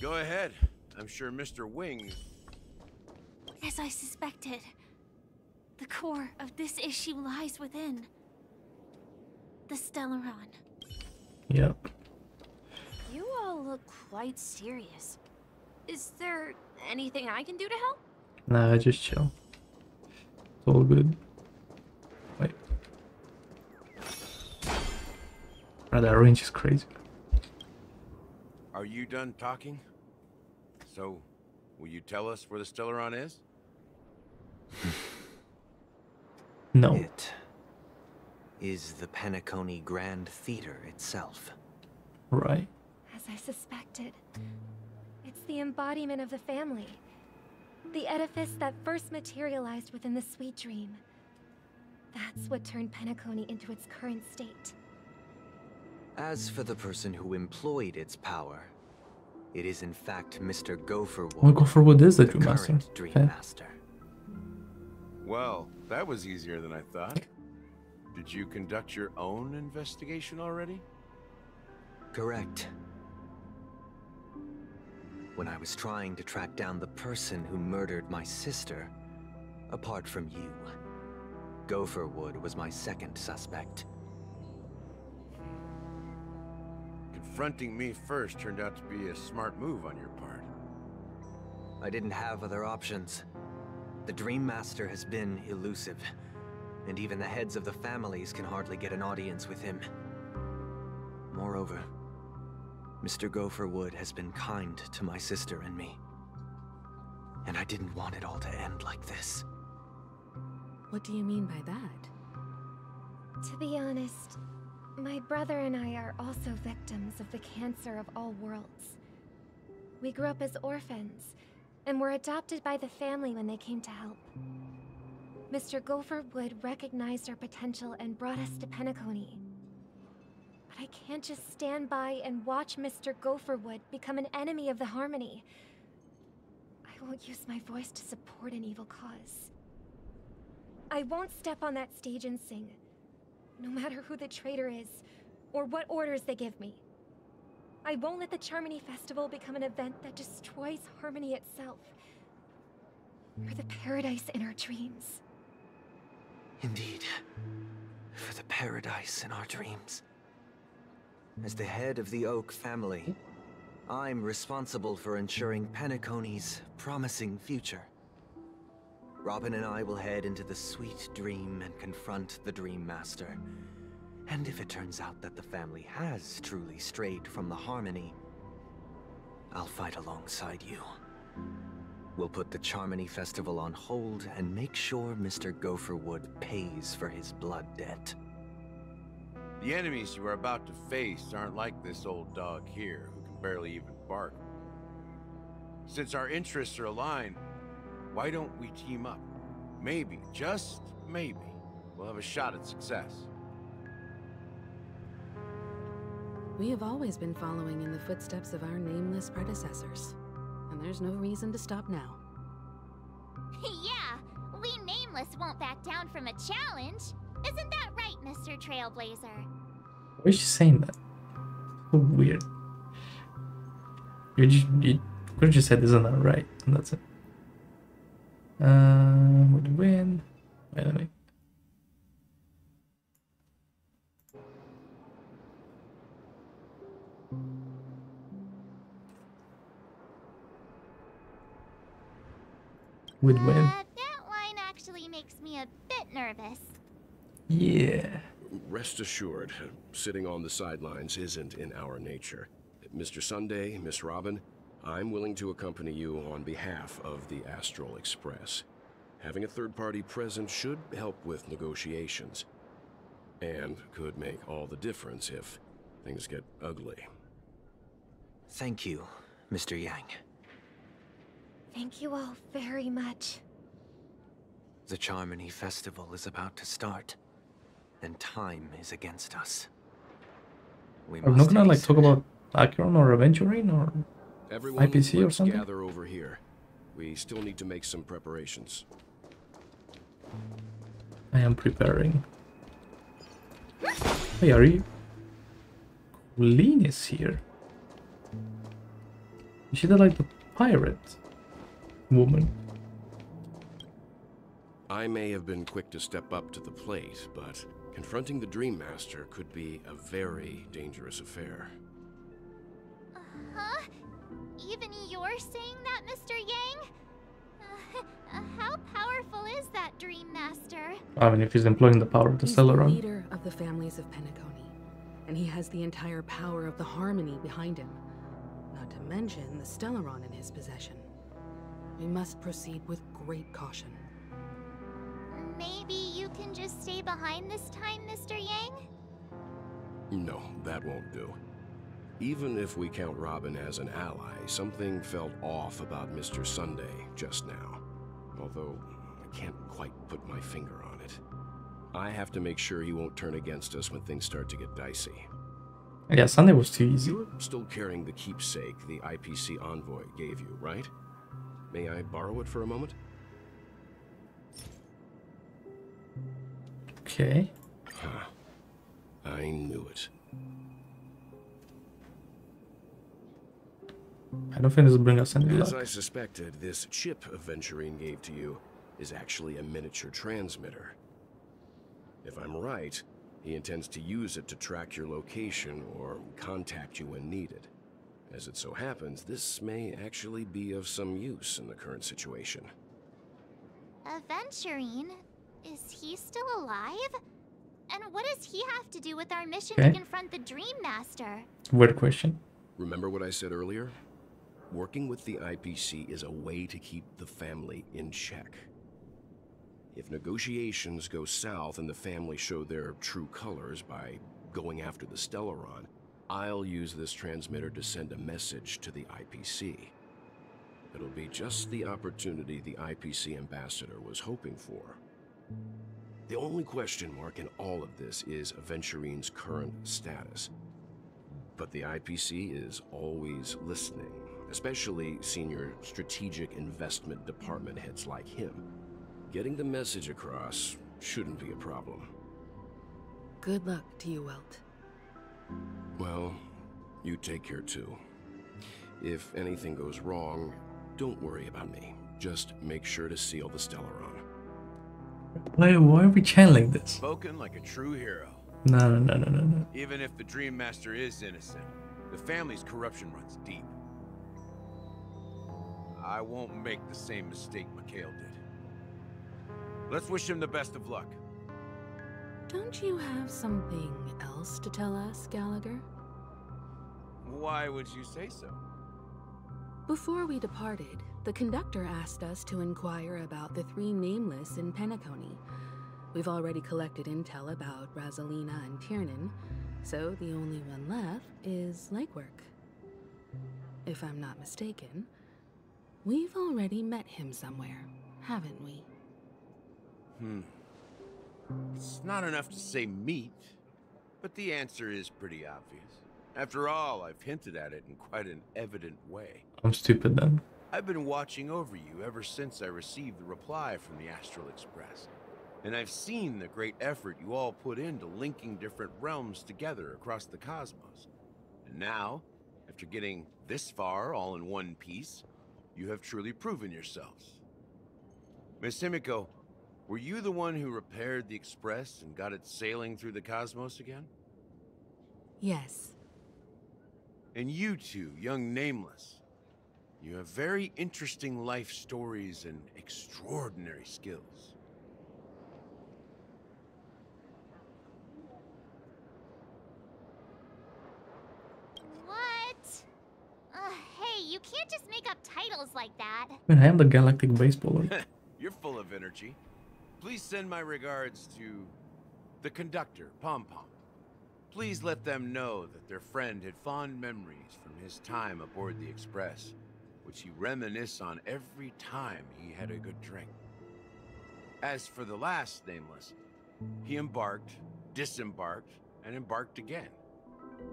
Go ahead. I'm sure Mr. Wings. As I suspected, the core of this issue lies within the Stellaron. Yep. You all look quite serious. Is there anything I can do to help? Nah, just chill. It's all good. Wait. Ah, that range is crazy. Are you done talking? So, will you tell us where the Stellaron is? No. It is the Penacony Grand Theater itself. Right. As I suspected, it's the embodiment of the family. The edifice that first materialized within the Sweet Dream. That's what turned Penacony into its current state. As for the person who employed its power, it is in fact Mr. Gopherwood. Well, Gopherwood is the the Dream Master. current Dream Okay. Master. Well, that was easier than I thought. Did you conduct your own investigation already? Correct. When I was trying to track down the person who murdered my sister, apart from you, Gopherwood was my second suspect. Confronting me first turned out to be a smart move on your part. I didn't have other options. The Dream Master has been elusive, and even the heads of the families can hardly get an audience with him. Moreover, Mr. Gopherwood has been kind to my sister and me. And I didn't want it all to end like this. What do you mean by that? To be honest, my brother and I are also victims of the cancer of all worlds. We grew up as orphans, and were adopted by the family when they came to help. Mr. Gopherwood recognized our potential and brought us to Penacony. But I can't just stand by and watch Mr. Gopherwood become an enemy of the Harmony. I won't use my voice to support an evil cause. I won't step on that stage and sing, no matter who the traitor is, or what orders they give me. I won't let the Charmony Festival become an event that destroys Harmony itself. For the paradise in our dreams. Indeed. For the paradise in our dreams. As the head of the Oak family, I'm responsible for ensuring Penacony's promising future. Robin and I will head into the sweet dream and confront the Dream Master. And if it turns out that the family has truly strayed from the Harmony, I'll fight alongside you. We'll put the Charmony Festival on hold and make sure Mr. Gopherwood pays for his blood debt. The enemies you are about to face aren't like this old dog here, who can barely even bark. Since our interests are aligned, why don't we team up? Maybe, just maybe, we'll have a shot at success. We have always been following in the footsteps of our nameless predecessors, and there's no reason to stop now. yeah, we Nameless won't back down from a challenge. Isn't that right, Mr. Trailblazer? Why is she saying that? So weird. You, just, you could have just said, isn't that right? And that's it. Um, would win. Wait, let me. Would win. Uh, that line actually makes me a bit nervous. Yeah. Rest assured, sitting on the sidelines isn't in our nature. Mr. Sunday, Miss Robin, I'm willing to accompany you on behalf of the Astral Express. Having a third party present should help with negotiations. And could make all the difference if things get ugly. Thank you, Mr. Yang. Thank you all very much. The Charmony Festival is about to start, and time is against us. We Are not gonna like talk about Acheron or Aventurine or Everyone, IPC or let's something? gather over here. We still need to make some preparations. I am preparing. Hey, are you? Colleen is here. Is she the like the pirate woman? I may have been quick to step up to the plate, but confronting the Dream Master could be a very dangerous affair. Huh? Even you're saying that, Mr. Yang? Uh, uh, how powerful is that Dream Master? I mean, if he's employing the power of the He's the leader of the families of Penacony, and he has the entire power of the Harmony behind him. Not to mention the Stellaron in his possession. We must proceed with great caution. Maybe you can just stay behind this time, Mr. Yang? No, that won't do. Even if we count Robin as an ally, something felt off about Mr. Sunday just now. Although, I can't quite put my finger on it. I have to make sure he won't turn against us when things start to get dicey. Yeah, Sunday was too easy. You're still carrying the keepsake the IPC envoy gave you, right? May I borrow it for a moment? Okay. Huh. I knew it. I don't think this will bring us any As luck. I suspected, this chip Aventurine gave to you is actually a miniature transmitter. If I'm right, he intends to use it to track your location or contact you when needed. As it so happens, this may actually be of some use in the current situation. Aventurine? Is he still alive? And what does he have to do with our mission Okay. to confront the Dream Master? Weird question. Remember what I said earlier? Working with the IPC is a way to keep the family in check. If negotiations go south and the family show their true colors by going after the Stellaron, I'll use this transmitter to send a message to the IPC. It'll be just the opportunity the IPC ambassador was hoping for. The only question mark in all of this is Aventurine's current status. But the IPC is always listening, especially senior strategic investment department heads like him. Getting the message across shouldn't be a problem. Good luck to you, Welt. Well, You take care too. If anything goes wrong, don't worry about me. Just make sure to seal the Stellaron. Why, why are we channeling this? Spoken like a true hero. No, no, no, no, no, no. Even if the Dream Master is innocent, the family's corruption runs deep. I won't make the same mistake Mikhail did. Let's wish him the best of luck. Don't you have something else to tell us, Gallagher? Why would you say so? Before we departed, the conductor asked us to inquire about the three nameless in Penacony. We've already collected intel about Rosalina and Tiernan, so the only one left is Legwood. If I'm not mistaken, we've already met him somewhere, haven't we? Hmm. It's not enough to say meet, but the answer is pretty obvious. After all, I've hinted at it in quite an evident way. I'm stupid then. I've been watching over you ever since I received the reply from the Astral Express. And I've seen the great effort you all put into linking different realms together across the cosmos. And now, after getting this far all in one piece, you have truly proven yourselves. Miss Himeko, were you the one who repaired the Express and got it sailing through the cosmos again? Yes. And you two, young Nameless, you have very interesting life stories and extraordinary skills. What? Uh, hey, you can't just make up titles like that. I mean, I am the galactic baseballer. You're full of energy. Please send my regards to the conductor, Pom Pom. Please let them know that their friend had fond memories from his time aboard the Express, which he reminisced on every time he had a good drink. As for the last nameless, he embarked, disembarked, and embarked again,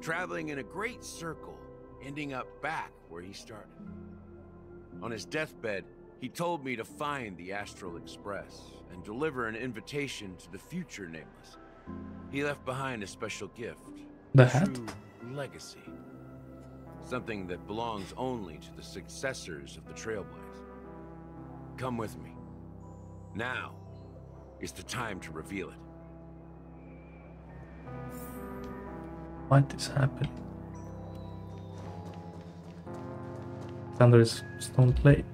traveling in a great circle, ending up back where he started. On his deathbed, he told me to find the Astral Express and deliver an invitation to the future Nameless. He left behind a special gift. The hat? True legacy. Something that belongs only to the successors of the Trailblaze. Come with me. Now is the time to reveal it. What is happening? Thunder is stone plate.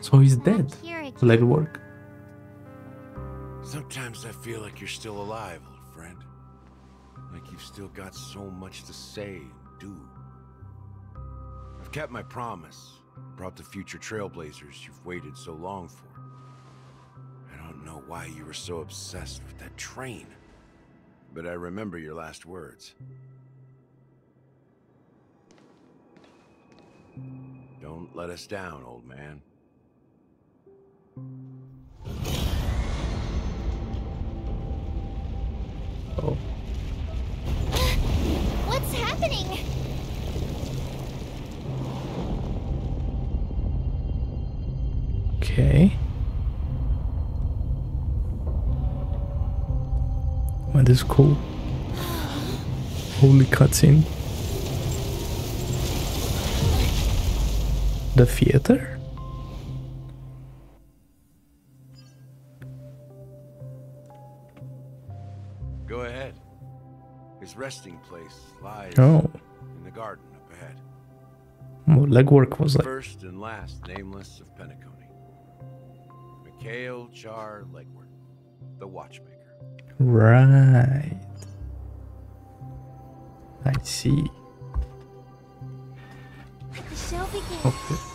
So he's dead. Legwood. Sometimes I feel like you're still alive, old friend. Like you've still got so much to say and do. Kept my promise, brought the future trailblazers you've waited so long for. I don't know why you were so obsessed with that train, but I remember your last words. Don't let us down, old man. Oh. What's happening? Okay. Well, this is cool. Holy cutscene. The theater? Go ahead. His resting place lies Oh. in the garden up ahead. Well, Legwood was like. First and last nameless of Penacony. Mikhail Char Legwood, the watchmaker. Right. I see. The show begins. Okay.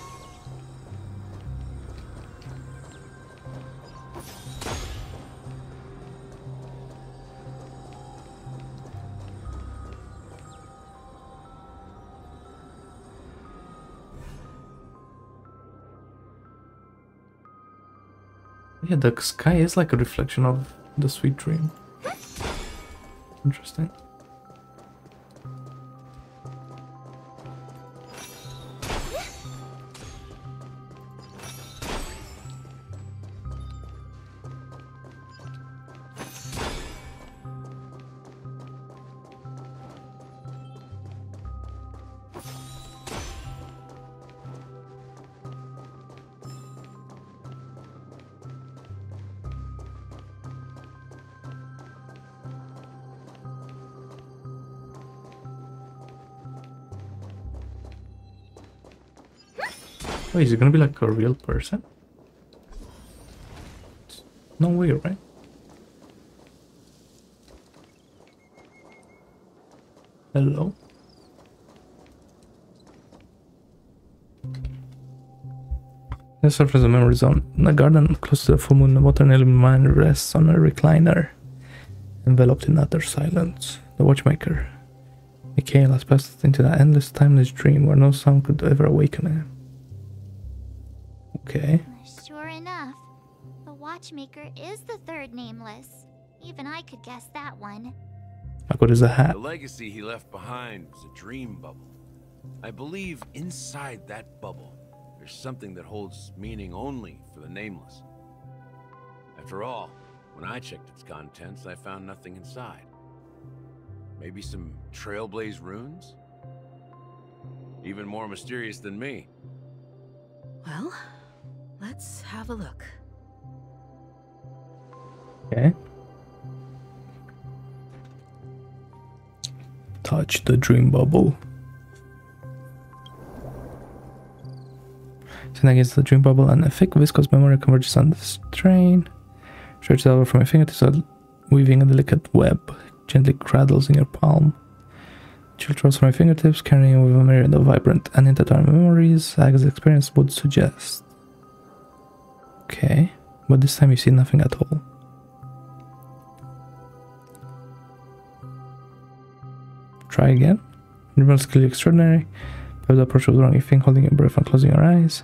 Yeah, the sky is like a reflection of the sweet dream. Interesting. Oh, is it gonna be like a real person? No way, right? Hello? The surface of memory zone. In a garden close to the full moon, the water man rests on a recliner, enveloped in utter silence. The watchmaker. Mikhail has passed into that endless, timeless dream where no sound could ever awaken him. Okay. Sure enough, the watchmaker is the third nameless. Even I could guess that one. Like what is a hat? The legacy he left behind was a dream bubble. I believe inside that bubble, there's something that holds meaning only for the nameless. After all, when I checked its contents, I found nothing inside. Maybe some Trailblaze runes? Even more mysterious than me. Well, let's have a look. Okay. Touch the dream bubble. Stand against the dream bubble and a thick viscous memory converges on the strain. Stretch it over from your fingertips, weaving a delicate web gently cradles in your palm. Chill rolls from my fingertips, carrying with a myriad of vibrant and intertwined memories, as experience would suggest. Okay, but this time you see nothing at all. Try again. Skill extraordinary. By the approach of the wrong you think, holding your breath and closing your eyes.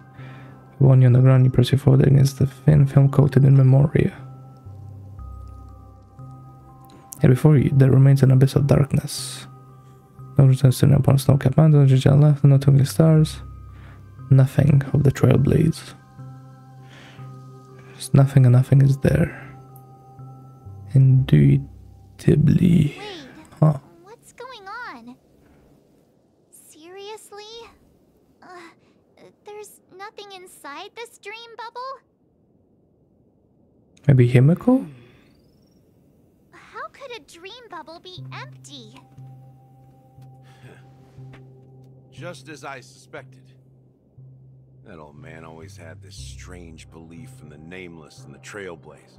One you on the ground, you press your forehead against the thin film coated in memoria. And before you, there remains an abyss of darkness. No returns to upon snow-capped mountains, just left, no twinkling stars. Nothing of the trailblaze. There's nothing and nothing is there. Indubitably. Huh. What's going on? Seriously? Uh, there's nothing inside this dream bubble? Maybe Himeko? How could a dream bubble be empty? Just as I suspected. That old man always had this strange belief in the nameless and the trailblaze.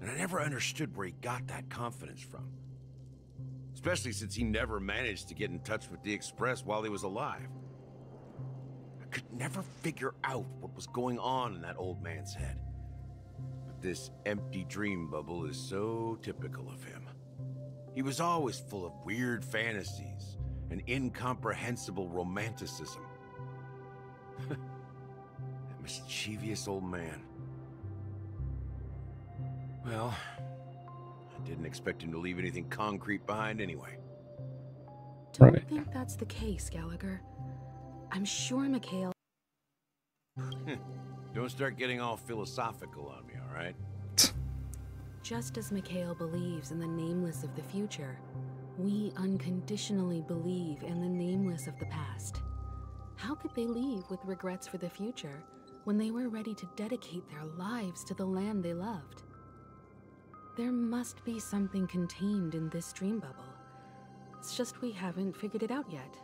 And I never understood where he got that confidence from. Especially since he never managed to get in touch with the Express while he was alive. I could never figure out what was going on in that old man's head. But this empty dream bubble is so typical of him. He was always full of weird fantasies and incomprehensible romanticism. that mischievous old man. Well, I didn't expect him to leave anything concrete behind anyway. Don't think that's the case, Gallagher. I'm sure Mikhail. Hmm. Don't start getting all philosophical on me, alright? Just as Mikhail believes in the nameless of the future, we unconditionally believe in the nameless of the past. How could they leave with regrets for the future when they were ready to dedicate their lives to the land they loved? There must be something contained in this dream bubble. It's just we haven't figured it out yet.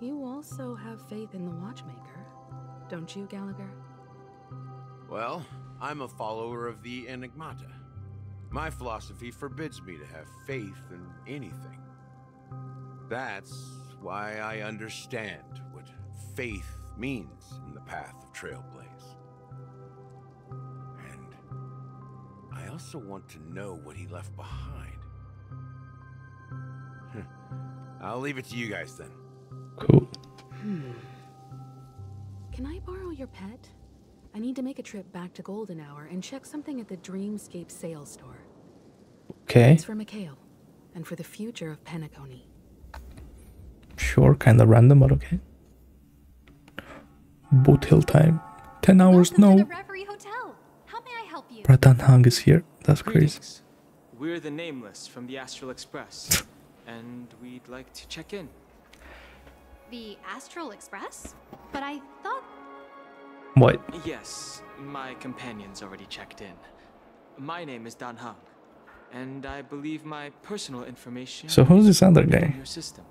You also have faith in the Watchmaker, don't you, Gallagher? Well, I'm a follower of the Enigmata. My philosophy forbids me to have faith in anything. That's why I understand what faith means in the path of Trailblaze. And I also want to know what he left behind. I'll leave it to you guys then. Cool. Hmm. Can I borrow your pet? I need to make a trip back to Golden Hour and check something at the Dreamscape sales store. Okay. It's for Mikhail, and for the future of Penacony. Sure, kinda random, but okay. Boothill time. 10 hours, no. Reverie Hotel. How may I help you? Bratan Hang is here. That's crazy. We're the Nameless from the Astral Express, and we'd like to check in. The Astral Express? But I thought What? Yes, my companion's already checked in. My name is Dan Heng, and I believe my personal information So who's this other guy? Your system.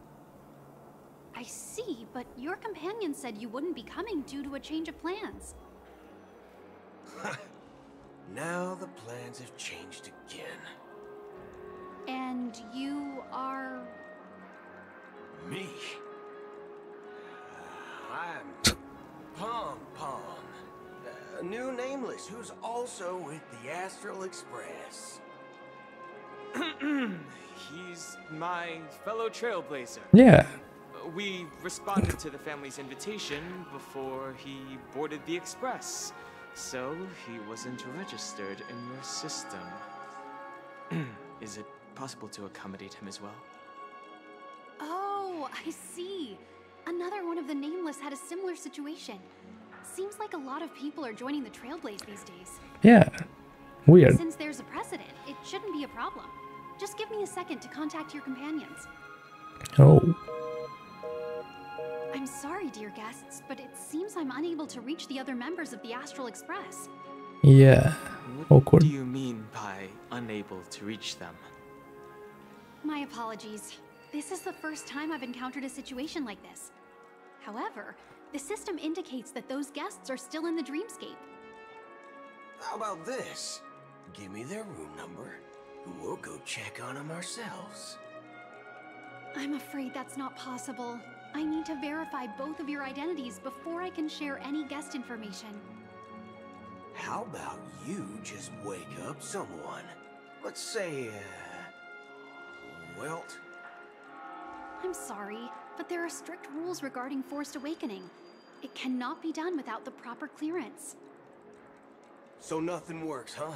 I I see, but your companion said you wouldn't be coming due to a change of plans. now the plans have changed again. And you are... Me? Uh, I'm Pom Pom, uh, a new nameless who's also with the Astral Express. He's my fellow trailblazer. Yeah. We responded to the family's invitation before he boarded the express, so he wasn't registered in your system. Is it possible to accommodate him as well? Oh, I see. Another one of the Nameless had a similar situation. Seems like a lot of people are joining the Trailblaze these days. Yeah. Weird. Since there's a precedent, it shouldn't be a problem. Just give me a second to contact your companions. Oh. I'm sorry, dear guests, but it seems I'm unable to reach the other members of the Astral Express. Yeah. What Awkward. do you mean by unable to reach them? My apologies. This is the first time I've encountered a situation like this. However, the system indicates that those guests are still in the dreamscape. How about this? Give me their room number, and we'll go check on them ourselves. I'm afraid that's not possible. I need to verify both of your identities before I can share any guest information. How about you just wake up someone? Let's say, uh... Welt? I'm sorry, but there are strict rules regarding forced awakening. It cannot be done without the proper clearance. So nothing works, huh?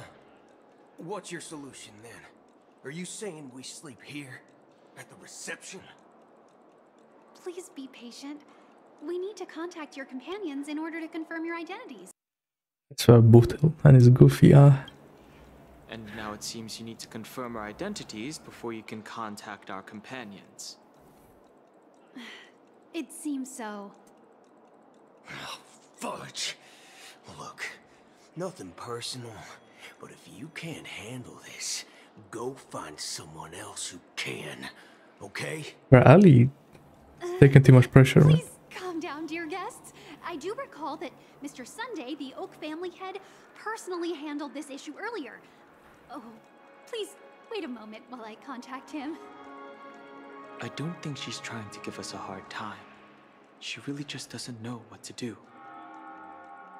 What's your solution then? Are you saying we sleep here? At the reception? Please be patient. We need to contact your companions in order to confirm your identities. It's so brutal and it's goofy, ah. And now it seems you need to confirm our identities before you can contact our companions. It seems so. Fudge! Look, nothing personal, but if you can't handle this, go find someone else who can, okay? Bro, Ali taking too much pressure. man. Please calm down, dear guests. I do recall that Mr. Sunday, the Oak family head, personally handled this issue earlier. Oh, please wait a moment while I contact him. I don't think she's trying to give us a hard time. She really just doesn't know what to do.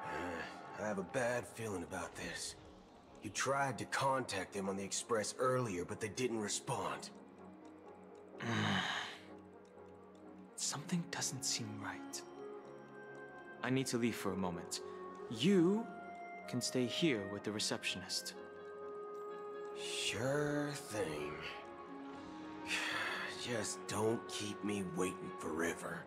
Uh, I have a bad feeling about this. You tried to contact them on the Express earlier, but they didn't respond. Something doesn't seem right. I need to leave for a moment. You can stay here with the receptionist. Sure thing. Just don't keep me waiting forever.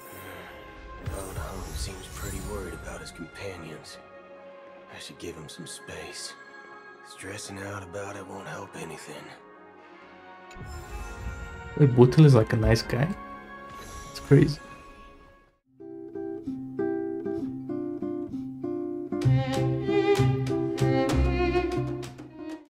Lone Home seems pretty worried about his companions. I should give him some space. Stressing out about it won't help anything. Wait, Boothill is like a nice guy. It's crazy.